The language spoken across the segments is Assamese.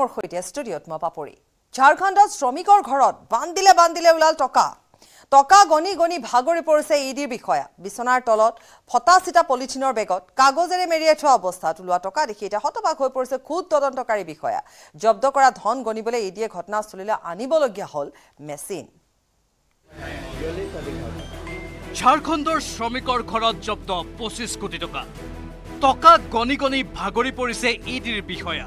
মোৰ সৈতে ষ্টুডিঅ'ত মই পাপৰি ঝাৰখণ্ডত শ্ৰমিকৰ ঘৰত বান্দিলে বান্দিলে ওলাল টকা। টকা গণি গণি ভাগৰি পৰিছে ই ডিৰ বিষয়া। বিচনাৰ তলত ফটা চিটা পলিথিনৰ বেগত কাগজেৰে মেৰিয়াই থোৱা অৱস্থাত ওলোৱা টকা দেখি এতিয়া হতবাক হৈ পৰিছে খুদ তদন্তকাৰী বিষয়া। জব্দ কৰা ধন গণিবলৈ ই ডিয়ে ঘটনাস্থলীলৈ আনিবলগীয়া হ'ল মেচিন। ঝাৰখণ্ডৰ শ্ৰমিকৰ ঘৰত জব্দ পঁচিছ কোটি টকা। টকা গণি গণি ভাগৰি পৰিছে ই ডিৰ বিষয়া।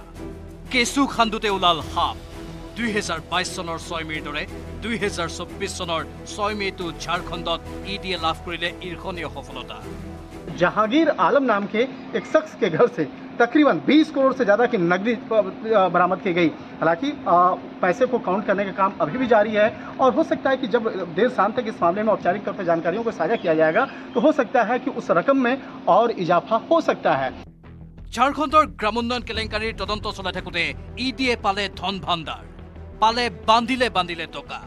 কেঁচু খান্দোতে ওলাল সাপ দুহেজাৰ বাইছ চনৰ ছয় মে'ৰ দৰে দুহেজাৰ চৌব্বিছ চনৰ ছয় মে'টো ঝাৰখণ্ডত ই ডিয়ে লাভ কৰিলে ঈৰ্ষণীয় সফলতা जहांगीर आलम नाम के एक शख्स के घर से तकरीबन 20 करोड़ से ज़्यादा की नकदी अ, बरामद की गई हालांकि अ, पैसे को काउंट करने का काम अभी भी जारी है और हो सकता है कि जब देर शाम तक इस मामले में औपचारिक तौर पर जानकारियों को साझा किया जाएगा तो हो सकता है कि उस रकम में और इजाफा हो सकता है ঝাৰখণ্ডৰ গ্ৰামোন্নয়ন কেলেংকাৰীৰ তদন্ত চলাই থাকোঁতে ই ডিয়ে পালে ধন ভাণ্ডাৰ পালে বান্ধিলে বান্ধিলে টকা।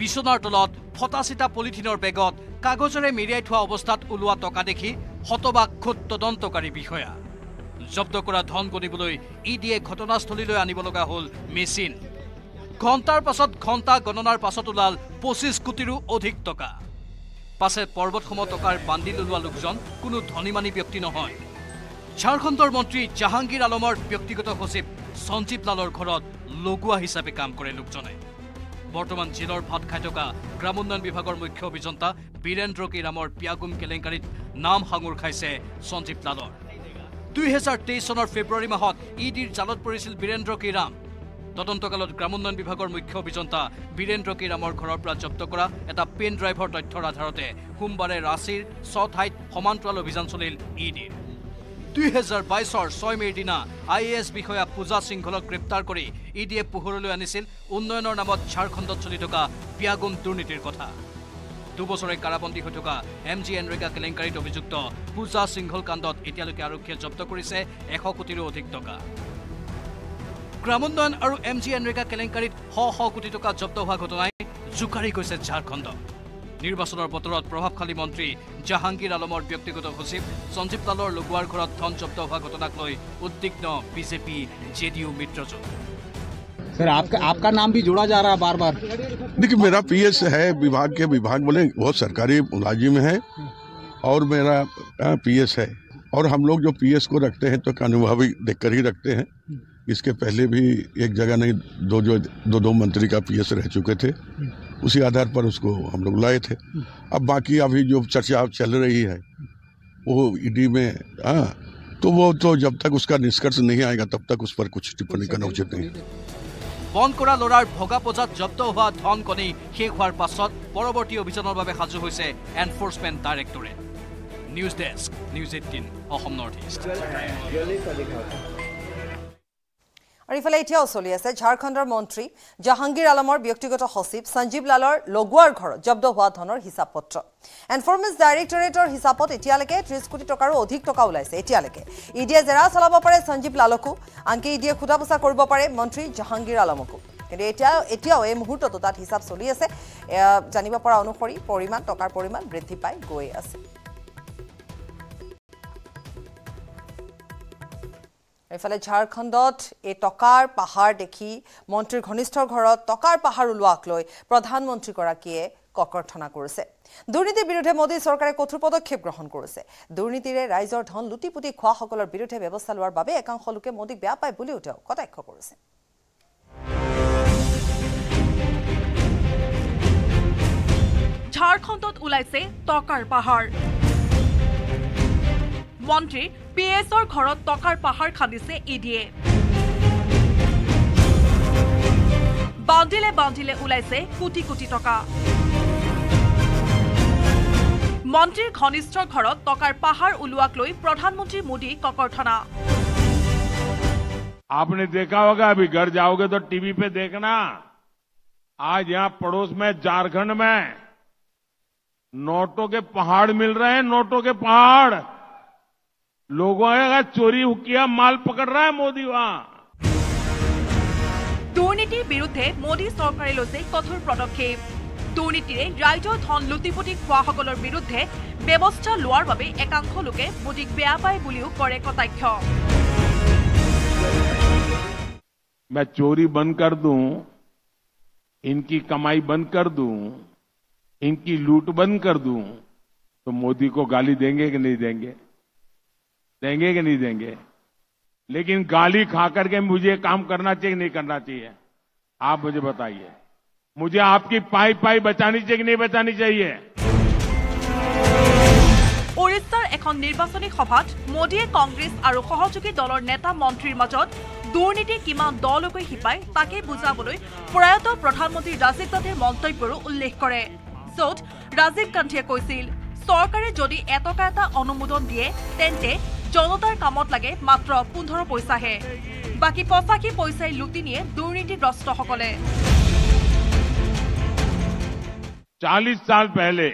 বিচনাৰ তলত ফটা চিটা পলিথিনৰ বেগত কাগজেৰে মেৰিয়াই থোৱা অৱস্থাত ওলোৱা টকা দেখি হতবাক খোদ তদন্তকাৰী বিষয়া। জব্দ কৰা ধন গণিবলৈ ই ডিয়ে ঘটনাস্থলীলৈ আনিব লগা হ'ল মেচিন। ঘণ্টাৰ পাছত ঘণ্টা গণনাৰ পাছত ওলাল পঁচিছ কোটিৰো অধিক টকা। পাছে পৰ্বতসম টকাৰ বান্দিল ওলোৱা লোকজন কোনো ধনীমানী ব্যক্তি নহয়। ঝাৰখণ্ডৰ মন্ত্ৰী জাহাংগীৰ আলমৰ ব্যক্তিগত সচিব সঞ্জীৱ লালৰ ঘৰত লগুৱা হিচাপে কাম কৰে লোকজনে। বৰ্তমান জেলৰ ভাত খাই থকা গ্ৰামোন্নয়ন বিভাগৰ মুখ্য অভিযন্তা বীৰেন্দ্ৰ কেৰামৰ পিয়াগুম কেলেংকাৰীত নাম সাঙুৰ খাইছে সঞ্জীৱ লালৰ। দুহেজাৰ তেইছ চনৰ ফেব্ৰুৱাৰী মাহত ই ডিৰ জালত পৰিছিল বীৰেন্দ্ৰ কেৰাম তদন্তকালত গ্ৰামোন্নয়ন বিভাগৰ মুখ্য অভিযন্তা বীৰেন্দ্ৰ কেৰামৰ ঘৰৰ পৰা জব্দ কৰা এটা পেন ড্ৰাইভৰ তথ্যৰ আধাৰতে সোমবাৰে ৰাঁচীৰ ছঠাইত সমান্তৰাল অভিযান চলিল ই ডিৰ দুহেজাৰ বাইছৰ ছয় মে'ৰ দিনা আই এ এছ বিষয়া পূজা সিংঘলক গ্ৰেপ্তাৰ কৰি ই ডিয়ে পোহৰলৈ আনিছিল। উন্নয়নৰ নামত ঝাৰখণ্ডত চলি থকা পিয়াগুম দুৰ্নীতিৰ কথা। দুবছৰে কাৰাবন্দী হৈ থকা এম জি এনৰেগা কেলেংকাৰীত অভিযুক্ত পূজা সিংঘল কাণ্ডত এতিয়ালৈকে আৰক্ষীয়ে জব্দ কৰিছে এশ কোটিৰো অধিক টকা। গ্ৰামোন্নয়ন আৰু এম জি এনৰেগা কেলেংকাৰীত শ শ কোটি টকা জব্দ হোৱা ঘটনাই জোকাৰি গৈছে ঝাৰখণ্ডক নিৰ্বাচনৰ বতৰত প্ৰভাৱশালী মন্ত্ৰী জাহাংগীৰ আলমৰ ব্যক্তিগত সচিব সঞ্জীৱ লালৰ লগোৱাৰ ঘৰত ধন জব্দ হোৱা ঘটনাক লৈ উদ্বিগ্ন বিজেপি জে ডি ইউ মিত্ৰজোঁট सर आपका आपका नाम भी जोड़ा जा रहा है बार बार देखिए मेरा पीएस है विभाग के विभाग बोले बहुत सरकारी मुलाजिम है और मेरा पीएस है और हम लोग जो पीएस को रखते हैं तो एक अनुभवी देखकर ही रखते हैं इसके पहले भी एक जगह नहीं दो जो दो दो मंत्री का पीएस रह चुके थे उसी आधार पर उसको हम लोग लाए थे अब बाकी अभी जो चर्चा चल रही है वो ईडी में हाँ तो वो तो जब तक उसका निष्कर्ष नहीं आएगा तब तक उस पर कुछ टिप्पणी करना उचित नहीं है বন্ধ কৰা ল'ৰাৰ ভগা পজাত জব্দ হোৱা ধন কণি শেষ হোৱাৰ পাছত পৰৱৰ্তী অভিযানৰ বাবে সাজু হৈছে enforcement directorate news desk news eighteen Assam north east আৰু ইফালে এতিয়াও চলি আছে ঝাৰখণ্ডৰ মন্ত্ৰী জাহাংগীৰ আলমৰ ব্যক্তিগত সচিব সঞ্জীৱ লালৰ লগোৱাৰ ঘৰত জব্দ হোৱা ধনৰ হিচাপ পত্ৰ এনফৰ্মেন্স ডাইৰেক্টৰেটৰ হিচাপত এতিয়ালৈকে ত্ৰিছ কোটি টকাৰো অধিক টকা ওলাইছে। এতিয়ালৈকে ই ডিয়ে জেৰা চলাব পাৰে সঞ্জীৱ লালকো আনকি ই ডিয়ে সোধা পোছা কৰিব পাৰে মন্ত্ৰী জাহাংগীৰ আলমকো। কিন্তু এতিয়া এতিয়াও এই মুহূৰ্ততো তাত হিচাপ চলি আছে। জানিব পৰা অনুসৰি পৰিমাণ টকাৰ পৰিমাণ বৃদ্ধি পাই গৈ আছে। এইফালে ঝাৰখণ্ডত এই টকাৰ পাহাৰ দেখি মন্ত্ৰীৰ ঘনিষ্ঠৰ ঘৰত টকাৰ পাহাৰ ওলোৱাক লৈ প্ৰধানমন্ত্ৰীগৰাকীয়ে ককৰ্থনা কৰিছে। দুৰ্নীতিৰ বিৰুদ্ধে মোদী চৰকাৰে কঠোৰ পদক্ষেপ গ্ৰহণ কৰিছে। দুৰ্নীতিৰে ৰাইজৰ ধন লুটি পুতি খোৱাসকলৰ বিৰুদ্ধে ব্যৱস্থা লোৱাৰ বাবে একাংশ লোকে মোদীক বেয়া পায় বুলিও তেওঁ কটাক্ষ কৰিছে। ঝাৰখণ্ডত ওলাইছে টকাৰ পাহাৰ। মন্ত্ৰীৰ পি এছৰ ঘৰত টকাৰ পাহাৰ খান্দিছে ই ডিয়ে বান্ধিলে বান্ধিলে ওলাইছে কোটি কোটি টকা মন্ত্ৰীৰ ঘনিষ্ঠৰ ঘৰত টকাৰ পাহাৰ ওলোৱাক লৈ প্ৰধানমন্ত্ৰী মোদী ককৰ্থনা आपने देखा होगा अभी घर जाओगे तो टीवी पे देखना आज यहां पड़ोस में झारखंड में नोटों के पहाड़ मिल रहे हैं नोटों के पहाड़ लोगों का चोरी किया माल पकड़ रहा है मोदी वहां দুৰ্নীতিৰ বিৰুদ্ধে মোদী চৰকাৰে লৈছে কঠোৰ পদক্ষেপ দুৰ্নীতিৰে ৰাইজৰ ধন লুটিপুতি খোৱাসকলৰ বিৰুদ্ধে ব্যৱস্থা লোৱাৰ বাবে একাংশ লোকে মোদীক বেয়া পায় বুলিও কৰে কটাক্ষ मैं चोरी बंद कर दूं इनकी कमाई बंद कर दूं इनकी लूट बंद कर दूं तो मोदी को गाली देंगे कि नहीं देंगे देंगे कि नहीं देंगे लेकिन गाली खा करके मुझे काम करना चाहिए कि नहीं करना चाहिए आप मुझे बताइए मुझे आपकी पाई पाई बचानी चाहिए कि नहीं बचानी चाहिए উৰিষ্যাৰ এখন নিৰ্বাচনী সভাত মোদীয়ে কংগ্ৰেছ আৰু সহযোগী দলৰ নেতা মন্ত্ৰীৰ মাজত দুৰ্নীতি কিমান দলৈকৈ শিপায় তাকে বুজাবলৈ প্ৰয়াত প্ৰধানমন্ত্ৰী ৰাজীৱ গান্ধীৰ মন্তব্যৰো উল্লেখ কৰে য'ত ৰাজীৱ গান্ধীয়ে কৈছিল চৰকাৰে যদি এটকা এটা অনুমোদন দিয়ে তেন্তে জনতাৰ কামত লাগে মাত্ৰ পোন্ধৰ পইচাহে বাকী পঁচাশী পইচাই লুটি নিয়ে দুৰ্নীতিগ্ৰস্তসকলে चालीस साल पहले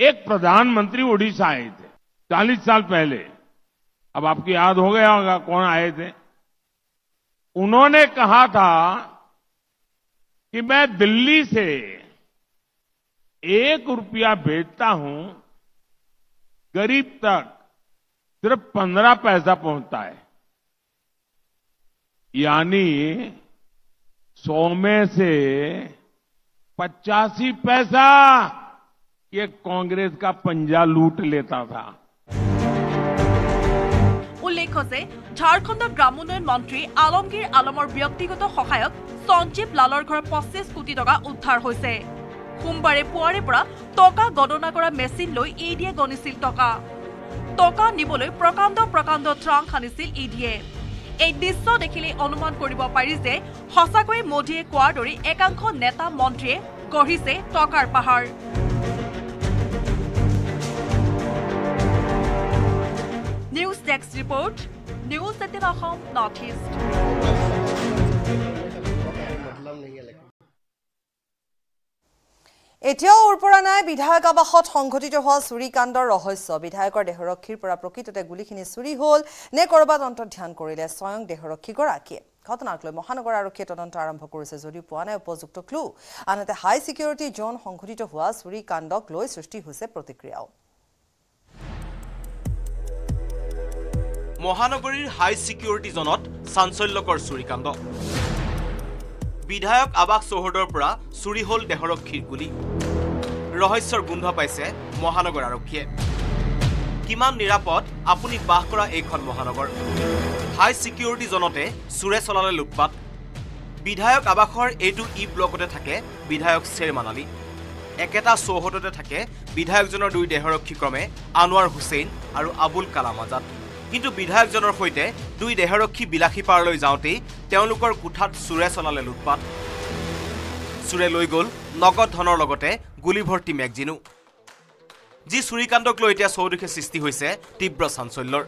एक प्रधानमंत्री उड़ीसा आए थे चालीस साल पहले अब आपको याद हो गया होगा कौन आए थे उन्होंने कहा था कि मैं दिल्ली से एक रुपया भेजता हूं गरीब तक सिर्फ पंद्रह पैसा पहुंचता है यानी सौ में से पचासी पैसा ये कांग्रेस का पंजा लूट लेता था উল্লেখ্য যে ঝাৰখণ্ডৰ গ্ৰামোন্নয়ন মন্ত্ৰী আলমগীৰ আলমৰ ব্যক্তিগত সহায়ক সঞ্জীৱ লালৰ ঘৰৰ পঁচিছ কোটি টকা উদ্ধাৰ হৈছে সোমবাৰে পুৱাৰে পৰা টকা গণনা কৰা মেচিন লৈ ই ডিয়ে গণিছিল টকা টকা নিবলৈ প্ৰকাণ্ড প্ৰকাণ্ড ট্ৰাংক সানিছিল ই ডিয়ে এই দৃশ্য দেখিলেই অনুমান কৰিব পাৰি যে সঁচাকৈয়ে মোদীয়ে কোৱাৰ দৰে একাংশ নেতা মন্ত্ৰীয়ে গঢ়িছে টকাৰ পাহাৰ। News desk report news eighteen Assam north east. এতিয়াও উৰ্পৰা নাই। বিধায়ক আৱাসত সংঘটিত হোৱা চুৰিকাণ্ডৰ ৰহস্য। বিধায়কৰ দেহৰক্ষীৰ পৰা প্ৰকৃততে গুলীখিনি চুৰি হ'ল নে ক'ৰবাত অন্তৰ্ধান কৰিলে স্বয়ং দেহৰক্ষীগৰাকীয়ে। ঘটনাক লৈ মহানগৰ আৰক্ষীয়ে তদন্ত আৰম্ভ কৰিছে যদিও পোৱা নাই উপযুক্ত ক্লু। আনহাতে হাই ছিকিউৰিটি জোন সংঘটিত হোৱা চুৰিকাণ্ডক লৈ সৃষ্টি হৈছে প্ৰতিক্ৰিয়াও। মহানগৰীৰ হাই ছিকিউৰিটি জোনত চাঞ্চল্যকৰ চুৰিকাণ্ড। বিধায়ক আৱাস চৌহদৰ পৰা চুৰি হ'ল দেহৰক্ষীৰ গুলী ৰহস্যৰ গোন্ধ পাইছে মহানগৰ আৰক্ষীয়ে। কিমান নিৰাপদ আপুনি বাস কৰা এইখন মহানগৰ। হাই ছিকিউৰিটি জনতে চোৰে চলালে লুটপাত বিধায়ক আৱাসৰ এইটো ই ব্লকতে থাকে বিধায়ক শ্বেৰমান আলী একেটা চৌহদতে থাকে বিধায়কজনৰ দুই দেহৰক্ষী ক্ৰমে আনোৱাৰ হুছেইন আৰু আবুল কালাম আজাদ। কিন্তু বিধায়কজনৰ সৈতে দুই দেহৰক্ষী বিলাসী পাৰলৈ যাওঁতেই তেওঁলোকৰ কোঠাত চোৰে চলালে লুটপাত চোৰে লৈ গ'ল নগদ ধনৰ লগতে গুলীভৰ্তি মেগজিনো। যি চুৰিকাণ্ডক লৈ এতিয়া চৌদিশে সৃষ্টি হৈছে তীব্ৰ চাঞ্চল্যৰ।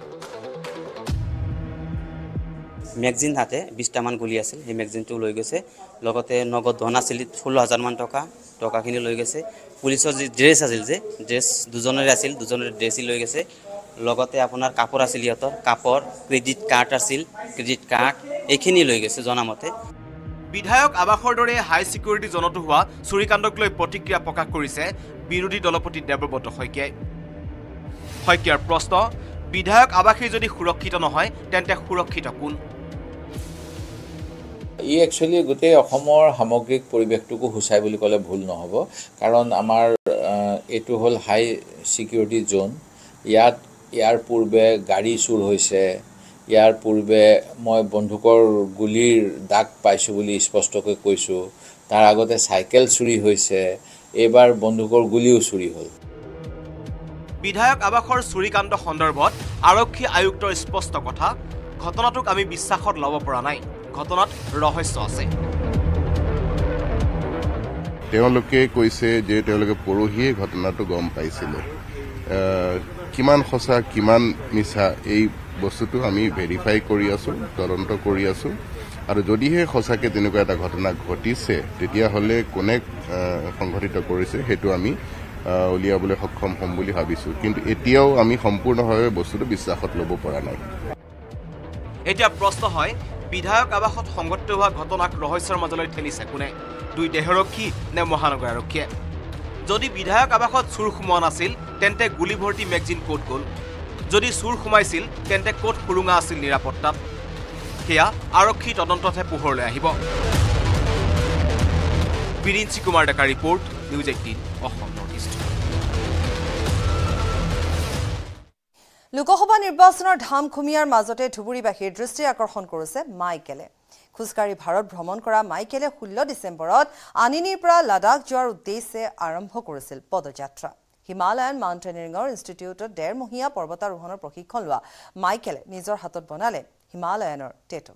মেগজিন তাতে বিছটামান গুলি আছিল। সেই মেগজিনটো লৈ গৈছে। লগতে নগদ ধন আছিল ষোল্ল হাজাৰমান টকা। টকাখিনি লৈ গৈছে। পুলিচৰ যি ড্ৰেছ আছিল যে ড্ৰেছ দুজনৰে আছিল দুজনৰে ড্ৰেছেই লৈ গৈছে। লগতে আপোনাৰ কাপোৰ আছিল সিহঁতৰ কাপোৰ ক্ৰেডিট কাৰ্ড আছিল ক্ৰেডিট কাৰ্ড এইখিনি লৈ গৈছে জনামতে। বিধায়ক আৱাসৰ দৰে হাই ছিকিউৰিটি জনতো হোৱা চুৰিকাণ্ডক লৈ প্ৰতিক্ৰিয়া প্ৰকাশ কৰিছে বিৰোধী দলপতি দেৱব্ৰত শইকীয়াই। শইকীয়াৰ প্ৰশ্ন বিধায়ক আৱাসেই যদি সুৰক্ষিত নহয় তেন্তে সুৰক্ষিত কোন? ই একচুৱেলি গোটেই অসমৰ সামগ্ৰিক পৰিৱেশটোকো সূচাই বুলি ক'লে ভুল নহ'ব। কাৰণ আমাৰ এইটো হ'ল হাই ছিকিউৰিটি জ'ন ইয়াত ইয়াৰ পূৰ্বে গাড়ী চুৰ হৈছে ইয়াৰ পূৰ্বে মই বন্দুকৰ গুলিৰ দাগ পাইছোঁ বুলি স্পষ্টকৈ কৈছোঁ তাৰ আগতে চাইকেল চুৰি হৈছে এইবাৰ বন্দুকৰ গুলিও চুৰি হ'ল। বিধায়ক আৱাসৰ চুৰিকাণ্ড সন্দৰ্ভত আৰক্ষী আয়ুক্তৰ স্পষ্ট কথা ঘটনাটোক আমি বিশ্বাসত ল'ব পৰা নাই ঘটনাত ৰহস্য আছে। তেওঁলোকে কৈছে যে তেওঁলোকে পৰহিয়ে ঘটনাটো গম পাইছিলে। কিমান সঁচা কিমান মিছা এই বস্তুটো আমি ভেৰিফাই কৰি আছোঁ তদন্ত কৰি আছোঁ। আৰু যদিহে সঁচাকৈ তেনেকুৱা এটা ঘটনা ঘটিছে তেতিয়াহ'লে কোনে সংঘটিত কৰিছে সেইটো আমি উলিয়াবলৈ সক্ষম হ'ম বুলি ভাবিছোঁ। কিন্তু এতিয়াও আমি সম্পূৰ্ণভাৱে বস্তুটো বিশ্বাসত ল'ব পৰা নাই। এতিয়া প্ৰশ্ন হয় বিধায়ক আৱাসত সংঘটিত হোৱা ঘটনাক ৰহস্যৰ মাজলৈ ঠেলিছে কোনে? দুই দেহৰক্ষী নে মহানগৰ আৰক্ষীয়ে? যদি বিধায়ক আৱাসত চুৰ সোমোৱা নাছিল তেন্তে গুলীভৰ্তি মেগজিন ক'ত গ'ল? যদি চুৰ সোমাইছিল তেন্তে ক'ত সুৰুঙা আছিল নিৰাপত্তাত? সেয়া আৰক্ষী তদন্ততহে পোহৰলৈ আহিব। Birinchi Kumar Deka report news eighteen Assam Lok Sabha নিৰ্বাচনৰ ধামখুমীয়াৰ মাজতে ধুবুৰীবাসীৰ দৃষ্টি আকৰ্ষণ কৰিছে মাইকেলে। খোজকাঢ়ি ভাৰত ভ্ৰমণ কৰা মাইকেলে ষোল্ল ডিচেম্বৰত আনিনীৰ পৰা লাডাখ যোৱাৰ উদ্দেশ্যে আৰম্ভ কৰিছিল পদযাত্ৰা। হিমালয়ান মাউণ্টেইনিঙৰ ইনষ্টিটিউটত ডেৰমহীয়া পৰ্বতাৰোহণৰ প্ৰশিক্ষণ লোৱা মাইকেলে নিজৰ হাতত বনালে হিমালয়ানৰ টেটু।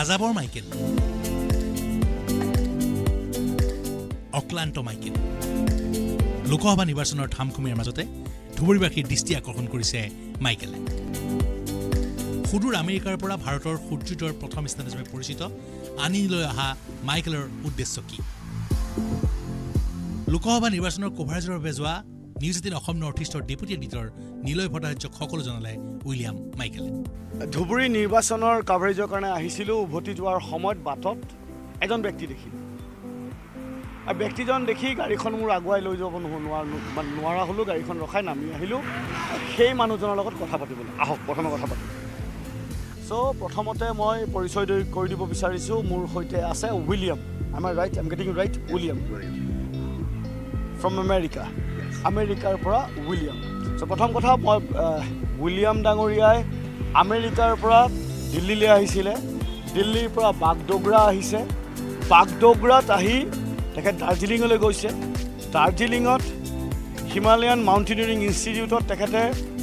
যাযাবৰ মাইকেল অক্লান্ত মাইকেল লোকসভা নিৰ্বাচনৰ ধামখুমীয়াৰ মাজতে ধুবুৰীবাসীৰ দৃষ্টি আকৰ্ষণ কৰিছে মাইকেলে। সুদূৰ আমেৰিকাৰ পৰা ভাৰতৰ সূৰ্যোদয়ৰ প্ৰথম স্থান হিচাপে পৰিচিত আনিলৈ অহা মাইকেলৰ উদ্দেশ্য কি? লোকসভা নিৰ্বাচনৰ কভাৰেজৰ বাবে যোৱা নিউজ এইটিন অসম নৰ্থ ইষ্টৰ ডেপুটি এডিটৰ নিলয় ভট্টাচাৰ্যক সকলো জনালে উইলিয়াম মাইকেলে। ধুবুৰী নিৰ্বাচনৰ কাভাৰেজৰ কাৰণে আহিছিলোঁ উভতি যোৱাৰ সময়ত বাটত এজন ব্যক্তি দেখিলোঁ আৰু ব্যক্তিজন দেখি গাড়ীখন মোৰ আগুৱাই লৈ যাব নোৱাৰ নোৱাৰা হ'লোঁ গাড়ীখন ৰখাই নামি আহিলোঁ। সেই মানুহজনৰ লগত কথা পাতিবলৈ। আহক প্ৰথমে কথা পাতিম। চ' প্ৰথমতে মই পৰিচয় দি কৰি দিব বিচাৰিছোঁ মোৰ সৈতে আছে উইলিয়াম। আমাৰ right I'm getting right William. From America আমেৰিকাৰ পৰা উইলিয়াম। চ' প্ৰথম কথা মই উইলিয়াম ডাঙৰীয়াই আমেৰিকাৰ পৰা দিল্লীলৈ আহিছিলে। দিল্লীৰ পৰা বাগডোগৰা আহিছে। বাগডোগৰাত আহি তেখেত দাৰ্জিলিঙলৈ গৈছে। দাৰ্জিলিঙত হিমালয়ান মাউণ্টেইনিয়াৰিং ইনষ্টিটিউটত তেখেতে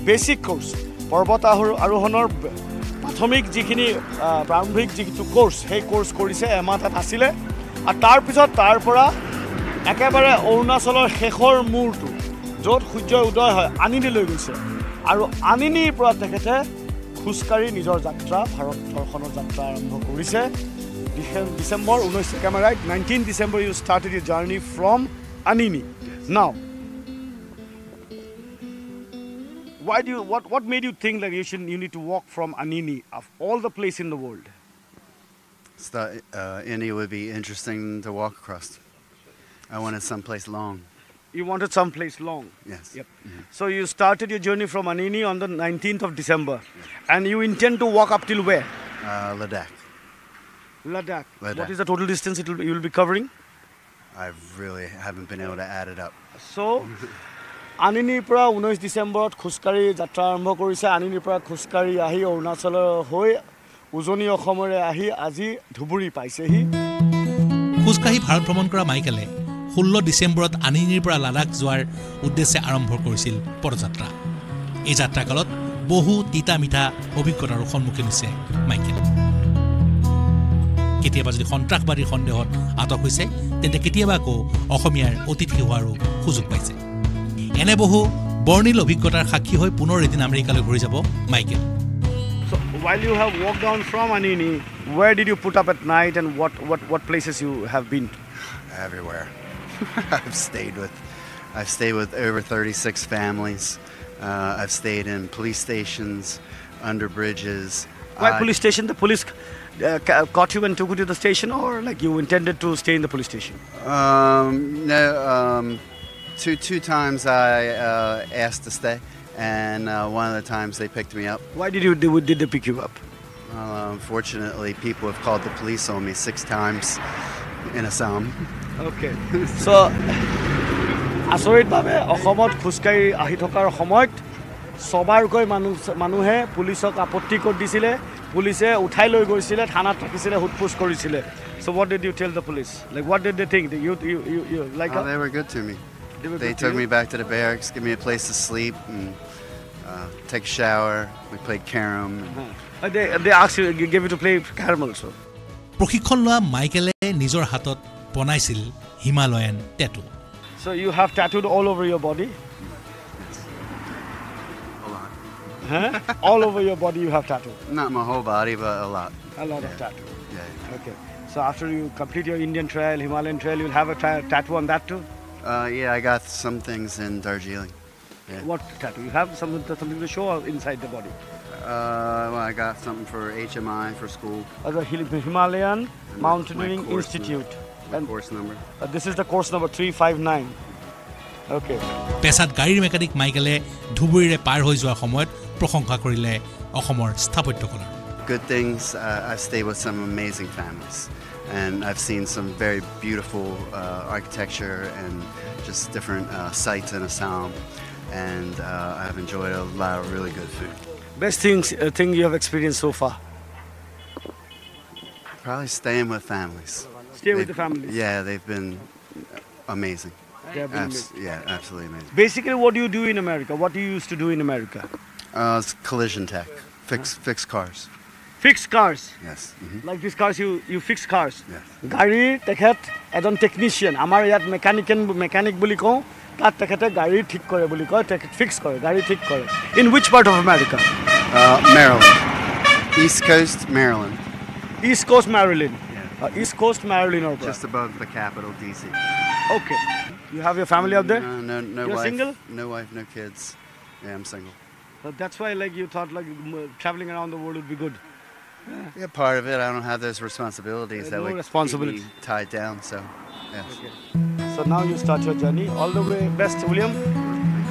বেচিক কোৰ্চ পৰ্বত আৰোহণৰ প্ৰাথমিক যিখিনি প্ৰাৰম্ভিক যিটো কোৰ্চ সেই কোৰ্চ কৰিছে এমাহ তাত আছিলে। আৰু তাৰপিছত তাৰ পৰা একেবাৰে অৰুণাচলৰ শেষৰ মূৰটো য'ত সূৰ্য উদয় হয় আনিনি লৈ গৈছে। আৰু আনিনিৰ পৰা তেখেতে খোজকাঢ়ি নিজৰ যাত্ৰা ভাৰত দৰ্শনৰ যাত্ৰা আৰম্ভ কৰিছে। ডিচেম্বৰ ঊনৈছ কেমেৰাই nineteen December you start it is journey from আনিনি now why do what what made you think like you should you need to walk from আনিনি of all the place in the world Start, You wanted someplace long. Yes. Yep. So you started your journey from Anini on the 19th of December, and you intend to walk up till where? Uh, Ladakh. Ladakh. Ladakh. What is the total distance it will, you will be covering? I really haven't been able to add it up. So. আনিনীৰ পৰা ঊনৈছ ডিচেম্বৰত খোজকাঢ়ি যাত্ৰা আৰম্ভ কৰিছে আনিনীৰ পৰা খোজকাঢ়ি আহি অৰুণাচলৰ হৈ উজনি অসমৰে আহি আজি ধুবুৰী পাইছেহি খোজকাঢ়ি ভাৰত ভ্ৰমণ কৰা মাইকেলে ষোল্ল ডিচেম্বৰত আনিনীৰ পৰা লাডাখ যোৱাৰ উদ্দেশ্যে আৰম্ভ কৰিছিল পদযাত্ৰা এই যাত্ৰাকালত বহু তিতা মিঠা অভিজ্ঞতাৰো সন্মুখীন হৈছে মাইকেল কেতিয়াবা যদি সন্ত্ৰাসবাদীৰ সন্দেহত আটক হৈছে তেন্তে কেতিয়াবা আকৌ অসমীয়াৰ অতিথি হোৱাৰো সুযোগ পাইছে এনে বহু বৰ্ণিল অভিজ্ঞতাৰ সাক্ষী হৈ পুনৰ এদিন আমেৰিকালৈ ঘূৰি যাব Michael while you have walked down from Anini, where did you put up at night and what, what, what places you have been? Everywhere. I've stayed with, I've stayed with over 36 families. Uh, I've stayed in police stations, under bridges. Why police station? The police uh, caught you and took you to the station or like you intended to stay in the police station? Um, no, um, two two times I uh, asked to stay, and uh, one of the times they picked me up. Why did you did, did they pick you up? Well, unfortunately, people have called the police on me six times in Assam. Okay. So আচৰিতভাৱে অসমত খোজকাঢ়ি আহি থকাৰ সময়ত ছবাৰকৈ মানুহ মানুহে পুলিচক আপত্তি কৰি দিছিলে পুলিচে উঠাই লৈ গৈছিলে থানাত ৰাখিছিলে সোধ পোছ কৰিছিলে so' what did you tell the police like what did they think you you you you like Oh, they were good to me. They were They good to took you? me back to the barracks, give me a place to sleep, and uh, take a shower. We played carom. they they asked you gave you to play carom also প্ৰশিক্ষণ লোৱা মাইকেলে নিজৰ হাতত বনাইছিল হিমালয়ান টেটু so you have tattooed all over your body A lot. huh? all over your body you have tattooed Not my whole body, but a lot. a lot of tattoo Yeah. okay so after you complete your Indian trail Himalayan trail you'll have a ta- tattoo on that too Uh, yeah, I got some things in Darjeeling. Yeah. what tattoo you have something something to show inside the body Uh, well, I got something for HMI for school. Uh, the Hil- Himalayan Mountaineering my course Institute. My course number. Uh, this is the course number 359. Okay. পেছাত গাড়ীৰ মেকানিক মাইকেলে ধুবুৰীৰে পাৰ হৈ যোৱাৰ সময়ত প্ৰশংসা কৰিলে অসমৰ স্থাপত্যকলাৰ Good things. Uh, I've stayed with some amazing families, and I've seen some very beautiful uh, architecture and just different uh, sights in Assam. And uh, I've enjoyed a lot of really good food. Best things, uh, thing you have experienced so far? Probably staying with families. Stay with They've- the families. Yeah, they've been amazing. They have been Abs- yeah, absolutely amazing. Basically, what do you do in America? What do you used to do in America? Uh, it's collision tech, fix fix cars. Fix cars. Yes. mhm. Like these cars, you, you fix cars. Yes. গাড়ী তেখেত এজন টেকনিচিয়ান আমাৰ ইয়াত মেকানিকেল মেকানিক বুলি কওঁ তাত তেখেতে গাড়ী ঠিক কৰে বুলি কয় তেখেত ফিক্স কৰে গাড়ী ঠিক কৰে in which part of America Uh, Maryland, East Coast, Maryland. East coast Maryland east coast মেৰিলিনৰ পৰা Just above the capital, DC. Okay you have your family up there No, no, no You're wife. single? No wife, no kids. Yeah, I'm single. That's why like you thought like travelling around the world would be good Yeah, part of it. I don't have those responsibilities Uh, that no would responsibility. keep me tied down. So, yes. So now you start your journey. All the way best, William.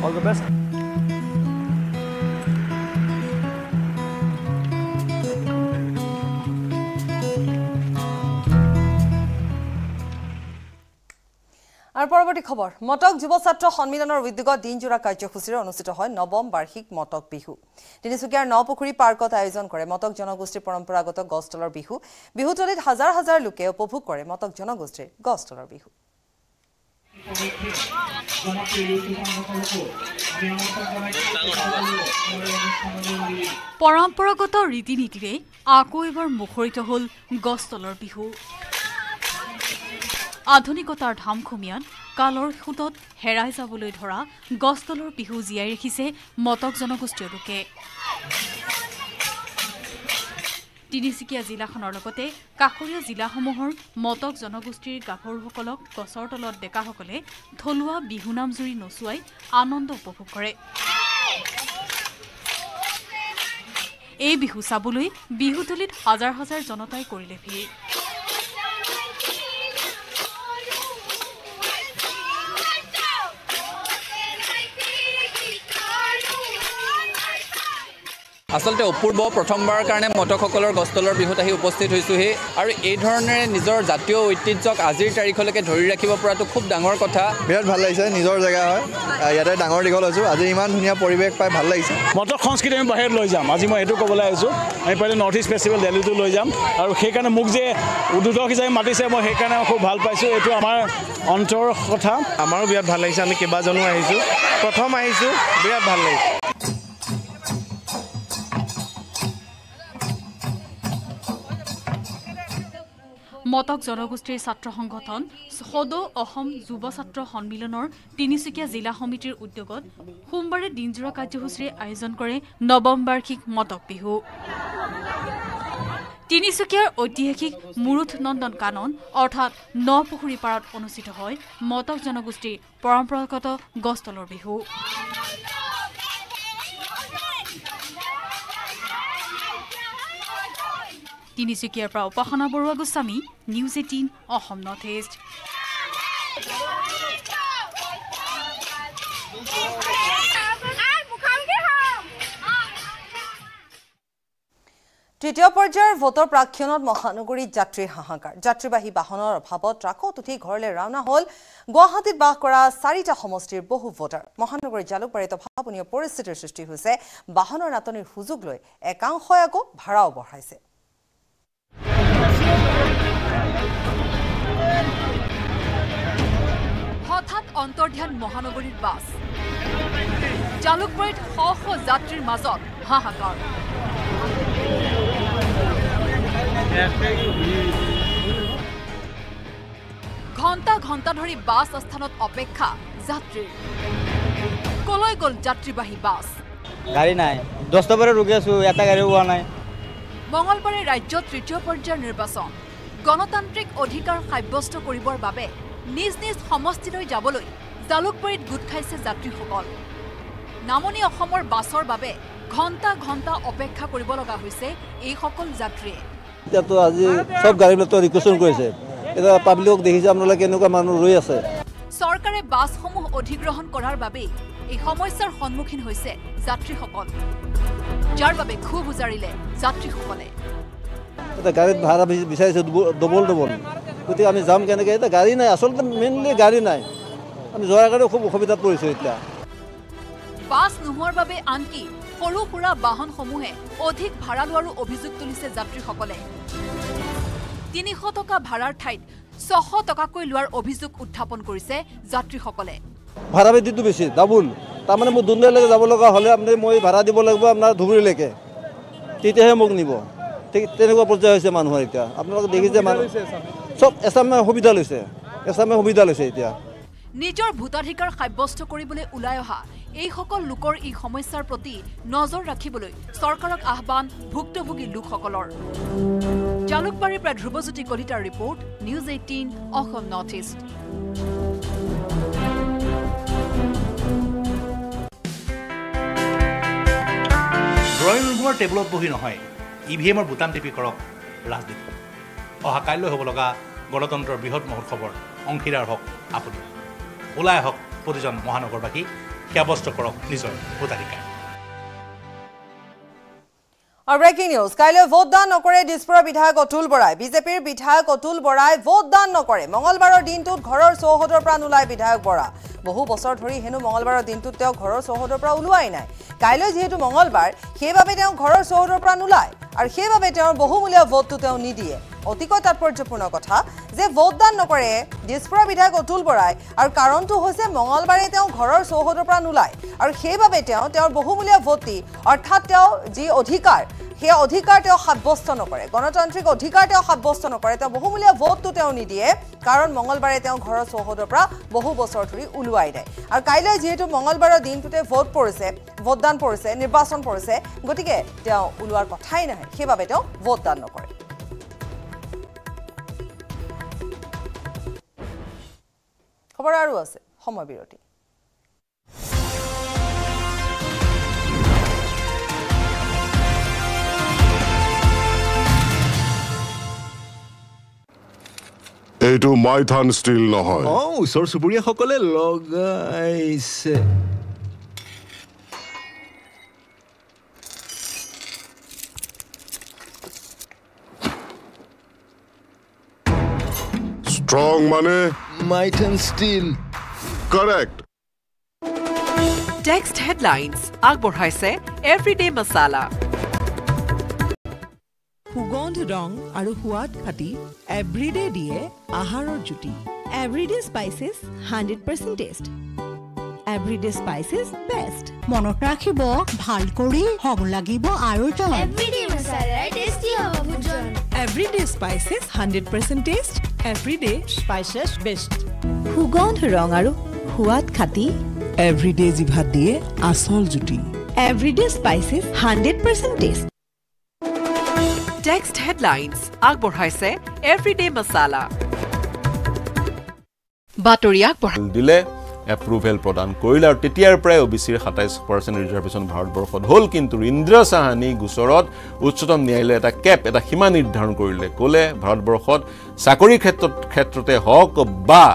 All the best. আৰু পৰৱৰ্তী খবৰ মটক যুৱ ছাত্ৰ সন্মিলনৰ উদ্যোগত দিনজোৰা কাৰ্যসূচীৰে অনুষ্ঠিত হয় নৱম বাৰ্ষিক মটক বিহু তিনিচুকীয়াৰ নপুখুৰী পাৰ্কত আয়োজন কৰে মটক জনগোষ্ঠীৰ পৰম্পৰাগত গছতলৰ বিহু বিহুতলীত হাজাৰ হাজাৰ লোকে উপভোগ কৰে মটক জনগোষ্ঠীৰ গছতলৰ বিহু পৰম্পৰাগত ৰীতি নীতিৰে আকৌ এবাৰ মুখৰিত হ'ল গছতলৰ বিহু। আধুনিকতাৰ ধামখুমীয়াত কালৰ সোঁতত হেৰাই যাবলৈ ধৰা গছতলৰ বিহু জীয়াই ৰাখিছে মটক জনগোষ্ঠীয় লোকে। তিনিচুকীয়া জিলাখনৰ লগতে কাষৰীয়া জিলাসমূহৰ মটক জনগোষ্ঠীৰ গাভৰুসকলক গছৰ তলত ডেকাসকলে থলুৱা বিহুনাম জুৰি নচুৱাই আনন্দ উপভোগ কৰে। এই বিহু চাবলৈ বিহুতলীত হাজাৰ হাজাৰ জনতাই কৰিলে ভিৰ। আচলতে অপূৰ্ব। প্ৰথমবাৰৰ কাৰণে মটকসকলৰ গছতলৰ বিহুত আহি উপস্থিত হৈছোহি। আৰু এই ধৰণেৰে নিজৰ জাতীয় ঐতিহ্যক আজিৰ তাৰিখলৈকে ধৰি ৰাখিব পৰাটো খুব ডাঙৰ কথা। বিৰাট ভাল লাগিছে নিজৰ জেগা হয়। ইয়াতে ডাঙৰ দীঘল হৈছোঁ। আজি ইমান ধুনীয়া পৰিৱেশ পাই ভাল লাগিছে। মটক সংস্কৃতি আমি বাহিৰত লৈ যাম। আজি মই এইটো ক'বলৈ আহিছোঁ। আমি পাৰিলে নৰ্থ ইষ্ট ফেষ্টিভেল দিল্লীটো লৈ যাম। আৰু সেইকাৰণে মোক যে উদ্যোতক হিচাপে মাতিছে মই সেইকাৰণে খুব ভাল পাইছোঁ। এইটো আমাৰ অন্তৰৰ কথা। আমাৰো বিৰাট ভাল লাগিছে। আমি কেইবাজনো আহিছোঁ। প্ৰথম আহিছোঁ। বিৰাট ভাল লাগিছে। মটক জনগোষ্ঠীৰ ছাত্ৰ সংগঠন সদৌ অসম যুৱ ছাত্ৰ সন্মিলনৰ তিনিচুকীয়া জিলা সমিতিৰ উদ্যোগত সোমবাৰে দিনজোৰা কাৰ্যসূচীৰে আয়োজন কৰে নৱম বাৰ্ষিক মটক বিহু। তিনিচুকীয়াৰ ঐতিহাসিক মুৰুথ নন্দন কানন অৰ্থাৎ নপুখুৰী পাৰত অনুষ্ঠিত হয় মটক জনগোষ্ঠীৰ পৰম্পৰাগত গছতলৰ বিহু। তিনিচুকীয়াৰ পৰা Upasana Barua Goswami news eighteen Assam north east. তৃতীয় পৰ্যায়ৰ ভোটৰ প্ৰাক্ষণত মহানগৰীত যাত্ৰীৰ হাহাকাৰ। যাত্ৰীবাহী বাহনৰ অভাৱত ট্ৰাকত উঠি ঘৰলৈ ৰাওনা হ'ল গুৱাহাটীত বাস কৰা চাৰিটা সমষ্টিৰ বহু ভোটাৰ। মহানগৰীৰ জালুকবাৰীত অভাৱনীয় পৰিস্থিতিৰ সৃষ্টি হৈছে। বাহনৰ নাটনিৰ সুযোগ লৈ একাংশই আকৌ ভাড়াও বঢ়াইছে। হঠাৎ অন্তৰ্ধান মহানগৰীৰ বাছ। জালুকবাৰীত শ শ যাত্ৰীৰ মাজত হাহাকাৰ। ঘণ্টা ঘণ্টা ধৰি বাছ আস্থানত অপেক্ষা যাত্ৰীৰ। কলৈ গ'ল যাত্ৰীবাহী বাছ? গাড়ী নাই। দহটা পৰা ৰখি আছোঁ এটা গাড়ীও পোৱা নাই। মঙলবাৰে ৰাজ্যত তৃতীয় পৰ্যায়ৰ নিৰ্বাচন। গণতান্ত্ৰিক অধিকাৰ সাব্যস্ত কৰিবৰ বাবে নিজ নিজ সমষ্টিলৈ যাবলৈ জালুকবাৰীত গোট খাইছে যাত্ৰীসকল। নামনি অসমৰ বাছৰ বাবে ঘণ্টা ঘণ্টা অপেক্ষা কৰিব লগা হৈছে এইসকল যাত্ৰীয়ে। এতিয়াতো আজি চব গাড়ীবিলাকতো ৰিকুৱেশ্যন কৰিছে। এতিয়া পাব্লিকক দেখিছে আপোনালোকে কেনেকুৱা মানুহ ৰৈ আছে। চৰকাৰে বাছসমূহ অধিগ্ৰহণ কৰাৰ বাবেই এই সমস্যাৰ সন্মুখীন হৈছে যাত্ৰীসকল। যাৰ বাবে ক্ষোভ উজাৰিলে যাত্ৰীসকলে। এতিয়া গাড়ীত ভাড়া বিচাৰিছে ডবল- ডবল। গতিকে আমি যাম কেনেকৈ? এতিয়া গাড়ী নাই আচলতে মেইনলি গাড়ী নাই। আমি যোৱাৰ কাৰণে খুব অসুবিধাত পৰিছোঁ এতিয়া। বাছ নোহোৱাৰ বাবে আনকি সৰু সুৰা বাহনসমূহে অধিক ভাড়া লোৱাৰো অভিযোগ তুলিছে যাত্ৰীসকলে। তিনিশ টকা ভাড়াৰ ঠাইত ছশ টকাকৈ লোৱাৰ অভিযোগ উত্থাপন কৰিছে যাত্ৰীসকলে। ভাড়া বৃদ্ধিটো বেছি ডাবুল। তাৰমানে মোৰ দুন্দৈলৈকে যাব লগা হ'লে আপুনি মই ভাড়া দিব লাগিব আপোনাৰ ধুবুৰীলৈকে। তেতিয়াহে মোক নিব। ঠিক তেনেকুৱা পৰ্যায় হৈছে মানুহৰ এতিয়া। আপোনালোকে দেখিছে মানুহ চব এছামে সুবিধা লৈছে। এছামে সুবিধা লৈছে এতিয়া। নিজৰ ভোটাধিকাৰ সাব্যস্ত কৰিবলৈ ওলাই অহা এইসকল লোকৰ এই সমস্যাৰ প্ৰতি নজৰ ৰাখিবলৈ চৰকাৰক আহ্বান ভুক্তভোগী লোকসকলৰ। জালুকবাৰীৰ পৰা ধ্ৰুৱজ্যোতি কলিতাৰ report news eighteen Assam north east. Drawing ৰুমৰ টেবুলত বহি নহয়। ই ভি এমৰ বুটাম টিপি কৰক ৰাজনীতি অহা কাইলৈ হ'ব লগা গণতন্ত্ৰৰ বৃহৎ মহোৎসৱৰ অংশীদাৰ হওক আপুনি। ওলাই আহক প্ৰতিজন মহানগৰবাসী সাব্যস্ত কৰক নিজৰ ভোটাধিকাৰ। আৰু ব্ৰেকিং নিউজ কাইলৈ ভোটদান নকৰে দিছপুৰৰ বিধায়ক অতুল বৰাই। বিজেপিৰ বিধায়ক অতুল বৰাই ভোটদান নকৰে। মঙলবাৰৰ দিনটোত ঘৰৰ চৌহদৰ পৰা নোলায় বিধায়ক বৰা। বহু বছৰ ধৰি হেনো মঙলবাৰৰ দিনটোত তেওঁ ঘৰৰ চৌহদৰ পৰা ওলোৱাই নাই। কাইলৈ যিহেতু মঙলবাৰ সেইবাবে তেওঁ ঘৰৰ চৌহদৰ পৰা নোলায়। আৰু সেইবাবে তেওঁৰ বহুমূলীয়া ভোটটো তেওঁ নিদিয়ে। অতিকৈ তাৎপৰ্যপূৰ্ণ কথা যে ভোটদান নকৰে দিছপুৰৰ বিধায়ক অতুল বৰাই। আৰু কাৰণটো হৈছে মঙলবাৰে তেওঁ ঘৰৰ চৌহদৰ পৰা নোলায়। আৰু সেইবাবে তেওঁ তেওঁৰ বহুমূলীয়া ভোটটি অৰ্থাৎ তেওঁ যি অধিকাৰ সেই অধিকাৰ তেওঁ সাব্যস্ত নকৰে। গণতান্ত্ৰিক অধিকাৰ তেওঁ সাব্যস্ত নকৰে। তেওঁ বহুমূলীয়া ভোটটো তেওঁ নিদিয়ে। কাৰণ মঙলবাৰে তেওঁ ঘৰৰ চৌহদৰ পৰা বহু বছৰ ধৰি ওলোৱাই নাই। আৰু কাইলৈ যিহেতু মঙলবাৰৰ দিনটোতে ভোট পৰিছে ভোটদান পৰিছে নিৰ্বাচন পৰিছে গতিকে তেওঁ ওলোৱাৰ কথাই নাহে সেইবাবে তেওঁ ভোটদান নকৰে। খবৰ আৰু আছে। সময় বিৰতি। এইটো মাইথান ষ্টীল নহয়। অ ওচৰ চুবুৰীয়াসকলে লগাইছে। ষ্ট্ৰং মানে Maithan steel correct text headlines আগবঢ়াইছে এভৰিডে মছালা সুগন্ধ ৰং আৰু সোৱাদ খাটি এভৰিডে দিয়ে আহাৰৰ জুতি। Everyday spices hundred percent taste everyday spices best মনত ৰাখিব ভাল কৰি হব লাগিব আৰু everyday spices hundred percent taste everyday spices best সুগন্ধ ৰং আৰু সোৱাদ খাটি। এভৰিডে জিভাত দিয়ে আচল জুতি। Everyday spices hundred percent taste text headlines আগবঢ়াইছে এভৰিডে মছালা বাতৰি আগবঢ়া দিলে এপ্ৰুভেল প্ৰদান কৰিলে আৰু তেতিয়াৰ পৰাই অ' বি চিৰ সাতাইছ পাৰ্চেণ্ট ৰিজাৰ্ভেশ্যন ভাৰতবৰ্ষত হ'ল। কিন্তু ইন্দ্ৰ চাহানী গোচৰত উচ্চতম ন্যায়ালয়ে এটা কেপ এটা সীমা নিৰ্ধাৰণ কৰিলে। ক'লে ভাৰতবৰ্ষত চাকৰিৰ ক্ষেত্ৰত ক্ষেত্ৰতে হওক বা